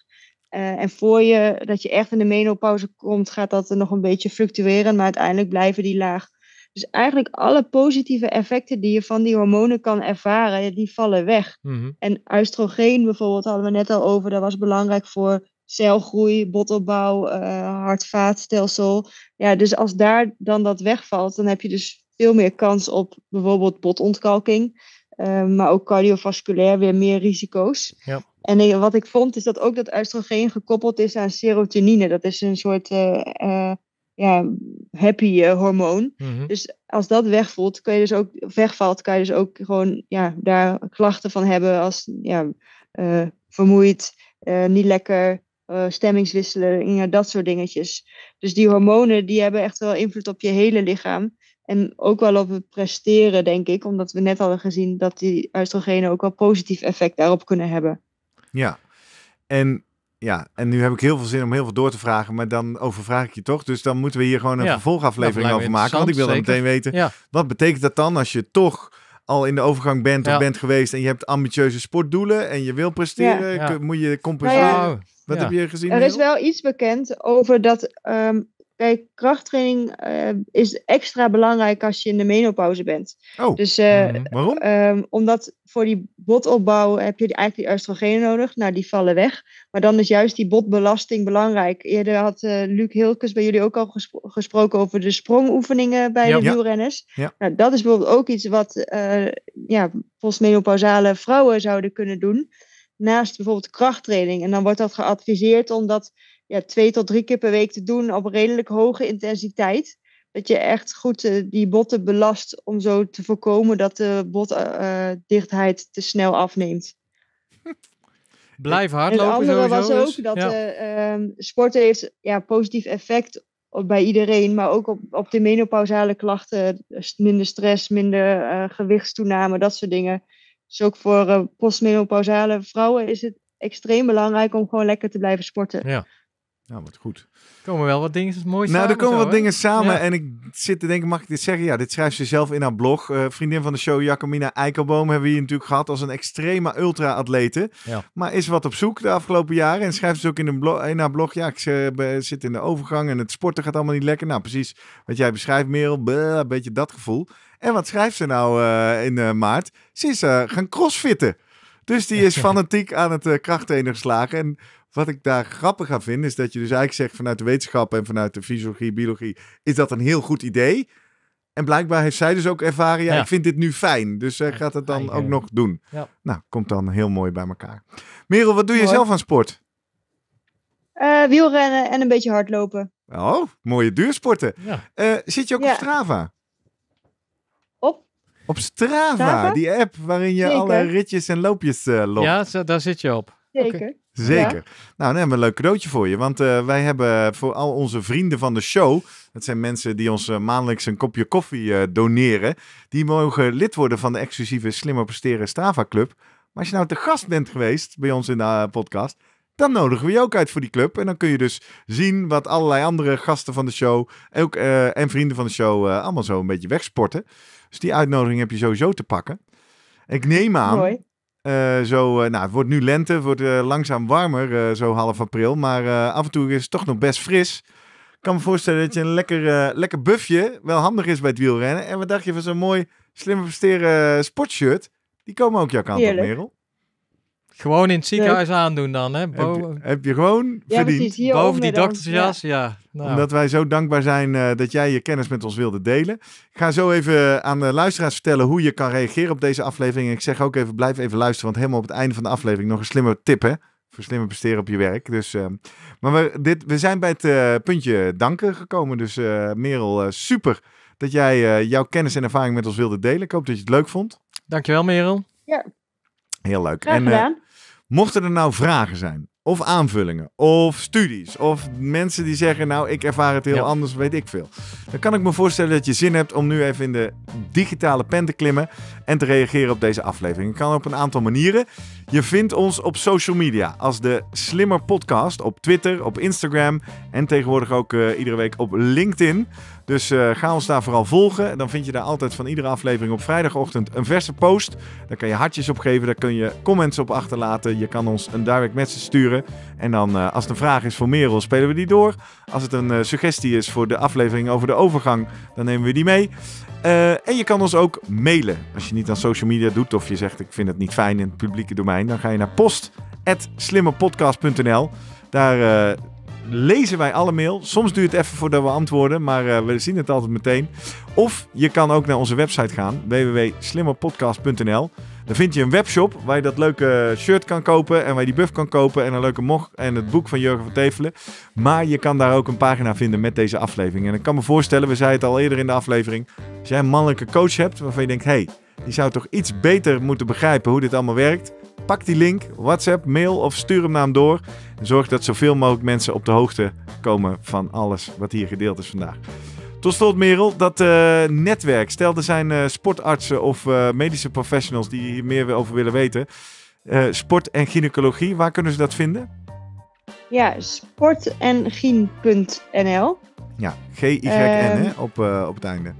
Eh, en voor je, dat je echt in de menopauze komt, gaat dat er nog een beetje fluctueren, maar uiteindelijk blijven die laag. Dus eigenlijk alle positieve effecten die je van die hormonen kan ervaren, die vallen weg. Mhm. En oestrogeen bijvoorbeeld hadden we net al over, dat was belangrijk voor celgroei, botopbouw, eh hart-vaatstelsel. Ja, dus als daar dan dat wegvalt, dan heb je dus veel meer kans op bijvoorbeeld botontkalking. eh, maar ook cardiovasculair weer meer risico's. Ja. En wat ik vond is dat ook dat oestrogeen gekoppeld is aan serotonine. Dat is een soort eh, eh, ja, happy eh, hormoon. Mhm. Dus als dat wegvalt, kun je dus ook wegvalt, kan je dus ook gewoon ja, daar klachten van hebben als ja, vermoeid, niet lekker, stemmingswisselingen, dat soort dingetjes. Dus die hormonen die hebben echt wel invloed op je hele lichaam. En ook wel op het presteren, denk ik. Omdat we net hadden gezien dat die oestrogenen ook wel positief effect daarop kunnen hebben. Ja, en, ja, en nu heb ik heel veel zin om heel veel door te vragen, maar dan overvraag ik je toch. Dus dan moeten we hier gewoon een Ja. vervolgaflevering Nou, over maken. Want ik wil dan meteen weten, Ja. wat betekent dat dan als je toch al in de overgang bent of bent geweest en je hebt ambitieuze sportdoelen en je wil presteren, kun- moet je compenseren. Nou ja, Oh, Wat ja. heb je gezien? Er is wel iets bekend over dat. ehm, kijk, krachttraining eh, is extra belangrijk als je in de menopauze bent. Oh, Dus eh, Mhm. waarom? Ehm, omdat voor die botopbouw heb je eigenlijk die oestrogenen nodig. Nou, die vallen weg. Maar dan is juist die botbelasting belangrijk. Eerder had eh, Luc Hilkes bij jullie ook al gespro- gesproken over de sprongoefeningen bij Ja. de wielrenners. Ja. Nou, dat is bijvoorbeeld ook iets wat ja, postmenopausale vrouwen zouden kunnen doen. Naast bijvoorbeeld krachttraining. En dan wordt dat geadviseerd omdat ja, twee tot drie keer per week te doen op redelijk hoge intensiteit. Dat je echt goed eh, die botten belast om zo te voorkomen dat de botdichtheid te snel afneemt. Blijf En het hardlopen andere was sowieso. ook dat ja. eh, ehm, sporten heeft ja, positief effect op, bij iedereen, maar ook op, op de menopausale klachten. Dus minder stress, minder eh, gewichtstoename, dat soort dingen. Dus ook voor eh, postmenopausale vrouwen is het extreem belangrijk om gewoon lekker te blijven sporten. ja. Nou, wat goed. Komen wel wat dingen mooi Nou, er samen komen zo, wat hè? dingen samen Ja. en ik zit te denken, mag ik dit zeggen? Ja, dit schrijft ze zelf in haar blog. Eh, vriendin van de show, Jacomina Eikelboom, hebben we hier natuurlijk gehad als een extreme ultra-atlete. Ja. Maar is wat op zoek de afgelopen jaren en schrijft ze ook in, een in haar blog, ja, ik eh, zit in de overgang en het sporten gaat allemaal niet lekker. Nou, precies wat jij beschrijft, Merel, bleh, een beetje dat gevoel. En wat schrijft ze nou eh, in maart? Ze is gaan crossfitten. Dus die is fanatiek aan het krachttrainen geslagen. En wat ik daar grappig aan vind, is dat je dus eigenlijk zegt vanuit de wetenschap en vanuit de fysiologie, biologie, is dat een heel goed idee. En blijkbaar heeft zij dus ook ervaren, ja, Ja. ik vind dit nu fijn. Dus zij gaat het dan Eigen- ook nog doen. Ja. Nou, komt dan heel mooi bij elkaar. Merel, wat doe je Mooi. zelf aan sport? Eh, wielrennen en een beetje hardlopen. Oh, mooie duursporten. Ja. Eh, zit je ook Ja. op Strava? Op? Op Strava, Strava? die app waarin je Zeker. alle ritjes en loopjes eh logt. Ja, daar zit je op. Zeker. Zeker. Nou, dan hebben we een leuk cadeautje voor je. Want eh, wij hebben voor al onze vrienden van de show... dat zijn mensen die ons eh, maandelijks een kopje koffie eh, doneren... die mogen lid worden van de exclusieve Slimmer Presteren Strava Club. Maar als je nou te gast bent geweest bij ons in de podcast... dan nodigen we je ook uit voor die club. En dan kun je dus zien wat allerlei andere gasten van de show... Ook, en vrienden van de show allemaal zo een beetje wegsporten. Dus die uitnodiging heb je sowieso te pakken. Ik neem aan... Mooi. Eh, zo, eh, nou, het wordt nu lente, het wordt eh, langzaam warmer, zo half april. Maar af en toe is het toch nog best fris. Ik kan me voorstellen dat je een lekker, lekker buffje wel handig is bij het wielrennen. En wat dacht je van zo'n mooi, slimme presteren sportshirt? Die komen ook jouw kant op. Merel. Gewoon in het ziekenhuis aandoen dan, hè? Heb, Bo- je- heb je gewoon Ja, verdiend. precies. Hier boven die doktersjas, ja. Nou, Omdat wij zo dankbaar zijn eh, dat jij je kennis met ons wilde delen. Ik ga zo even aan de luisteraars vertellen hoe je kan reageren op deze aflevering. En ik zeg ook even, blijf even luisteren, want helemaal op het einde van de aflevering nog een slimme tip, hè? Voor slimmer presteren op je werk. Dus, eh, maar we, dit, we zijn bij het eh, puntje danken gekomen. Dus eh, Merel, eh, super dat jij eh, jouw kennis en ervaring met ons wilde delen. Ik hoop dat je het leuk vond. Dankjewel, Merel. Heel leuk. Graag en gedaan. Mochten er nou vragen zijn, of aanvullingen, of studies, of mensen die zeggen, nou, ik ervaar het heel Ja. anders, weet ik veel. Dan kan ik me voorstellen dat je zin hebt om nu even in de digitale pen te klimmen en te reageren op deze aflevering. Het kan op een aantal manieren. Je vindt ons op social media als de Slimmer Podcast, op Twitter, op Instagram en tegenwoordig ook eh, iedere week op LinkedIn. Dus eh, ga ons daar vooral volgen. Dan vind je daar altijd van iedere aflevering op vrijdagochtend een verse post. Daar kan je hartjes op geven, daar kun je comments op achterlaten. Je kan ons een direct message sturen. En dan, eh, als het een vraag is voor Merel, spelen we die door. Als het een eh, suggestie is voor de aflevering over de overgang, dan nemen we die mee. En je kan ons ook mailen. Als je niet aan social media doet of je zegt ik vind het niet fijn in het publieke domein, dan ga je naar post.slimmerpodcast.nl. Daar lezen wij alle mail. Soms duurt het even voordat we antwoorden, maar eh, we zien het altijd meteen. Of je kan ook naar onze website gaan, www.slimmerpodcast.nl. Dan vind je een webshop waar je dat leuke shirt kan kopen en waar je die buff kan kopen en een leuke mog en het boek van Jurgen van Tevelen. Maar je kan daar ook een pagina vinden met deze aflevering. En ik kan me voorstellen, we zeiden het al eerder in de aflevering, als jij een mannelijke coach hebt waarvan je denkt, hey, die zou toch iets beter moeten begrijpen hoe dit allemaal werkt. Pak die link, WhatsApp, mail of stuur hem naar hem door. En zorg dat zoveel mogelijk mensen op de hoogte komen van alles wat hier gedeeld is vandaag. Tot slot, Merel, dat eh, netwerk. Stel, er zijn eh, sportartsen of eh, medische professionals die hier meer over willen weten. Sport en gynaecologie, waar kunnen ze dat vinden? Ja, sportengien.nl. Ja, G-Y-N Ehm. op, op het einde.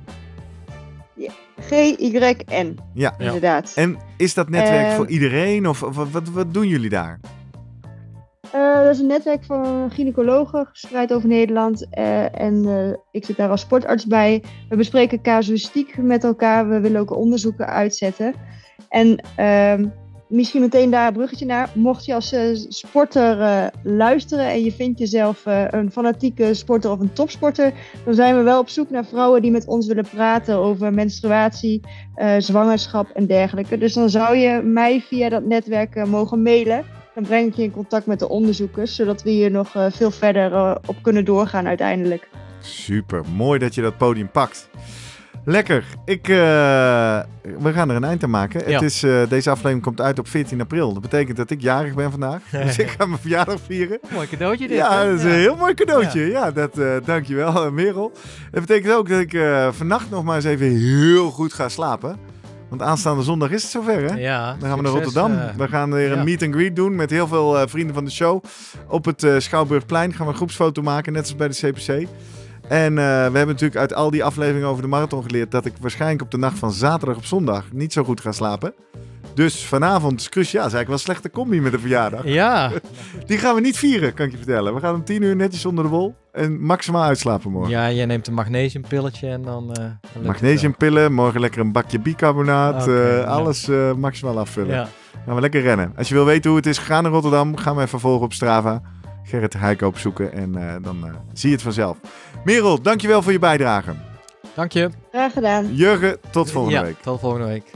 G-Y-N, Ja. Ja. inderdaad. En is dat netwerk Ehm. voor iedereen of, of wat, wat doen jullie daar? Eh, dat is een netwerk van gynaecologen, gespreid over Nederland. eh, en eh, ik zit daar als sportarts bij. We bespreken casuïstiek met elkaar. We willen ook onderzoeken uitzetten. En ehm, misschien meteen daar een bruggetje naar. Mocht je als eh, sporter eh, luisteren en je vindt jezelf eh, een fanatieke sporter of een topsporter, dan zijn we wel op zoek naar vrouwen die met ons willen praten over menstruatie, zwangerschap en dergelijke. Dus dan zou je mij via dat netwerk mogen mailen. dan breng ik je in contact met de onderzoekers, zodat we hier nog veel verder op kunnen doorgaan uiteindelijk. Super, mooi dat je dat podium pakt. Lekker. Ik, eh, we gaan er een eind aan maken. Ja. Het is, eh, deze aflevering komt uit op 14 april. Dat betekent dat ik jarig ben vandaag. dus ik ga mijn verjaardag vieren. Mooi cadeautje dit. Ja, dat is een heel mooi cadeautje. Ja, dat, eh dankjewel Merel. Dat betekent ook dat ik vannacht nog maar eens even heel goed ga slapen. Want aanstaande zondag is het zover, hè? Ja, Dan gaan we naar succes, Rotterdam. we gaan weer een ja. meet and greet doen met heel veel vrienden van de show. Op het Schouwburgplein gaan we een groepsfoto maken, net als bij de CPC. En eh, we hebben natuurlijk uit al die afleveringen over de marathon geleerd dat ik waarschijnlijk op de nacht van zaterdag op zondag niet zo goed ga slapen. Dus vanavond is cruciaal. Ja, is eigenlijk wel een slechte combi met de verjaardag. Ja, Die gaan we niet vieren, kan ik je vertellen. We gaan om 10 uur netjes onder de wol en maximaal uitslapen morgen. ja, jij neemt een magnesiumpilletje en dan... het Magnesiumpillen, morgen lekker een bakje bicarbonaat. Eh, ja. alles maximaal afvullen. Ja. Gaan we lekker rennen. Als je wil weten hoe het is gegaan in Rotterdam, ga me even volgen op Strava. Gerrit Heiko opzoeken en eh, dan eh, zie je het vanzelf. Merel, dankjewel voor je bijdrage. Dank je. Graag gedaan. Jurgen, tot volgende ja, week. tot volgende week.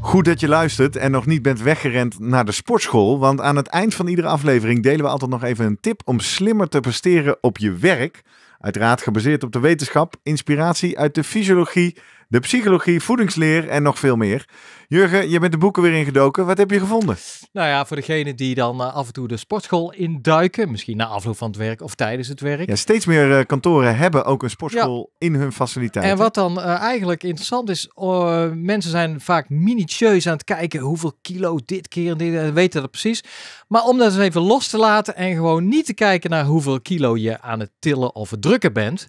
Goed dat je luistert en nog niet bent weggerend naar de sportschool. Want aan het eind van iedere aflevering delen we altijd nog even een tip om slimmer te presteren op je werk. Uiteraard gebaseerd op de wetenschap, inspiratie uit de fysiologie, de psychologie, voedingsleer en nog veel meer. Jurgen, je bent de boeken weer ingedoken. Wat heb je gevonden? Nou ja, voor degenen die dan eh, af en toe de sportschool induiken, misschien na afloop van het werk of tijdens het werk. Ja, steeds meer eh, kantoren hebben ook een sportschool in hun faciliteiten. En wat dan eh, eigenlijk interessant is, eh, mensen zijn vaak minutieus aan het kijken hoeveel kilo dit keer en dit, en weten dat precies. Maar om dat eens even los te laten en gewoon niet te kijken naar hoeveel kilo je aan het tillen of het drukken bent.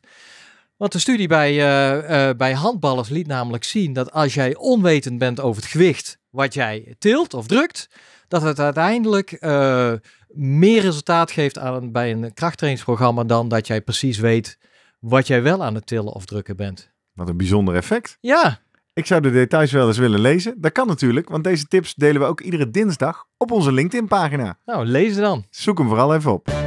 Want de studie bij, eh, eh, bij handballers liet namelijk zien dat als jij onwetend bent over het gewicht wat jij tilt of drukt, dat het uiteindelijk eh, meer resultaat geeft aan, bij een krachttrainingsprogramma dan dat jij precies weet wat jij wel aan het tillen of drukken bent. Wat een bijzonder effect. Ja, Ik zou de details wel eens willen lezen. Dat kan natuurlijk, want deze tips delen we ook iedere dinsdag op onze LinkedIn-pagina. nou lees het dan. Zoek hem vooral even op.